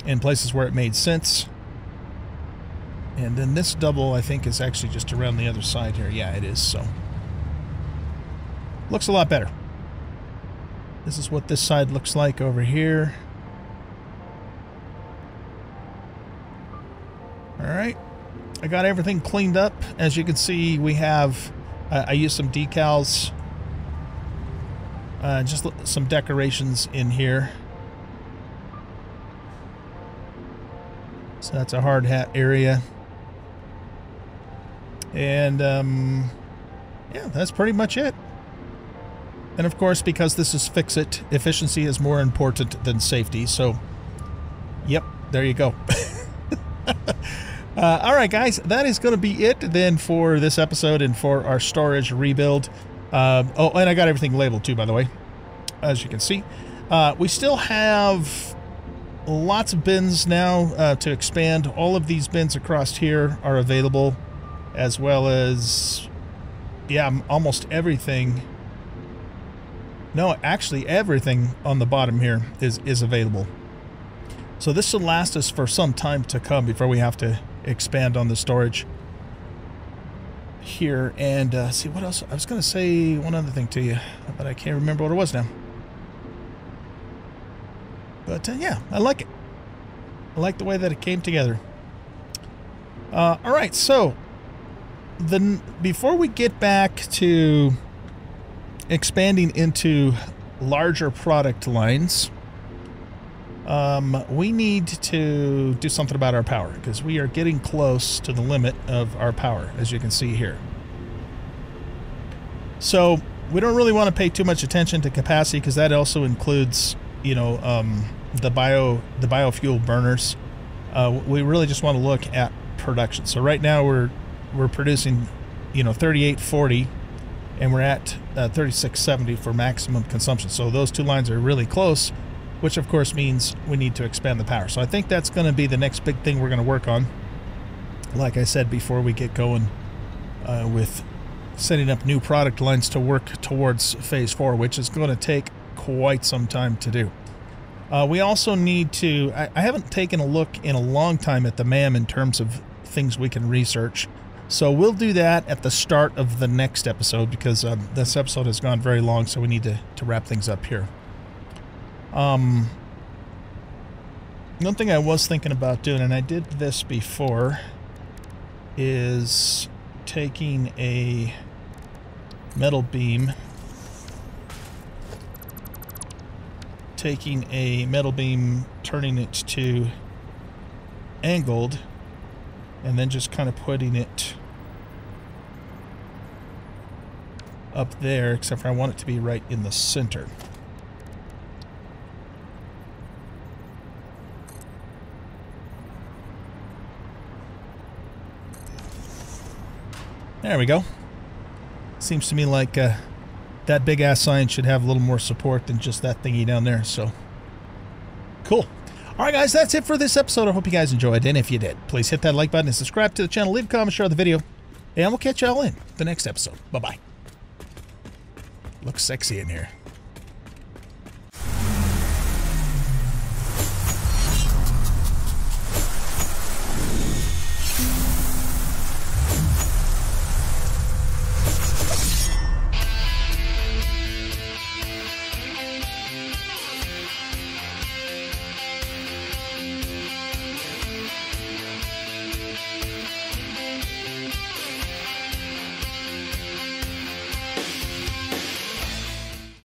in places where it made sense. And then this double, I think, is actually just around the other side here. Yeah, it is, so. Looks a lot better. This is what this side looks like over here. Alright. I got everything cleaned up. As you can see, we have... I used some decals. Uh, just some decorations in here. So that's a hard hat area. And, um, yeah, that's pretty much it. And of course, because this is FICSIT, efficiency is more important than safety. So, yep, there you go. uh, all right, guys, that is going to be it then for this episode and for our storage rebuild. Uh, oh, and I got everything labeled too, by the way, as you can see. Uh, we still have lots of bins now uh, to expand. All of these bins across here are available, as well as, yeah, almost everything. No, actually, everything on the bottom here is, is available. So this should last us for some time to come before we have to expand on the storage here. And uh, see, what else? I was to say one other thing to you, but I can't remember what it was now. But uh, yeah, I like it. I like the way that it came together. Uh, all right, so then before we get back to expanding into larger product lines, um, we need to do something about our power because we are getting close to the limit of our power, as you can see here. So we don't really want to pay too much attention to capacity because that also includes, you know, um, the bio the biofuel burners. Uh, we really just want to look at production. So right now we're we're producing, you know, 3840, and we're at uh, 3670 for maximum consumption. So those two lines are really close, which of course means we need to expand the power. So I think that's going to be the next big thing we're going to work on. Like I said before, we get going uh, with setting up new product lines to work towards phase four, which is going to take quite some time to do. Uh, we also need to, I, I, haven't taken a look in a long time at the MAM in terms of things we can research. So we'll do that at the start of the next episode because um, this episode has gone very long, so we need to, to wrap things up here. Um, one thing I was thinking about doing, and I did this before, is taking a metal beam taking a metal beam, turning it to angled, and then just kind of putting it up there, except for I want it to be right in the center. There we go. Seems to me like uh, that big ass sign should have a little more support than just that thingy down there. So cool. All right, guys, that's it for this episode. I hope you guys enjoyed. And if you did, please hit that like button and subscribe to the channel. Leave a comment, share the video. And we'll catch y'all in the next episode. Bye-bye. Looks sexy in here.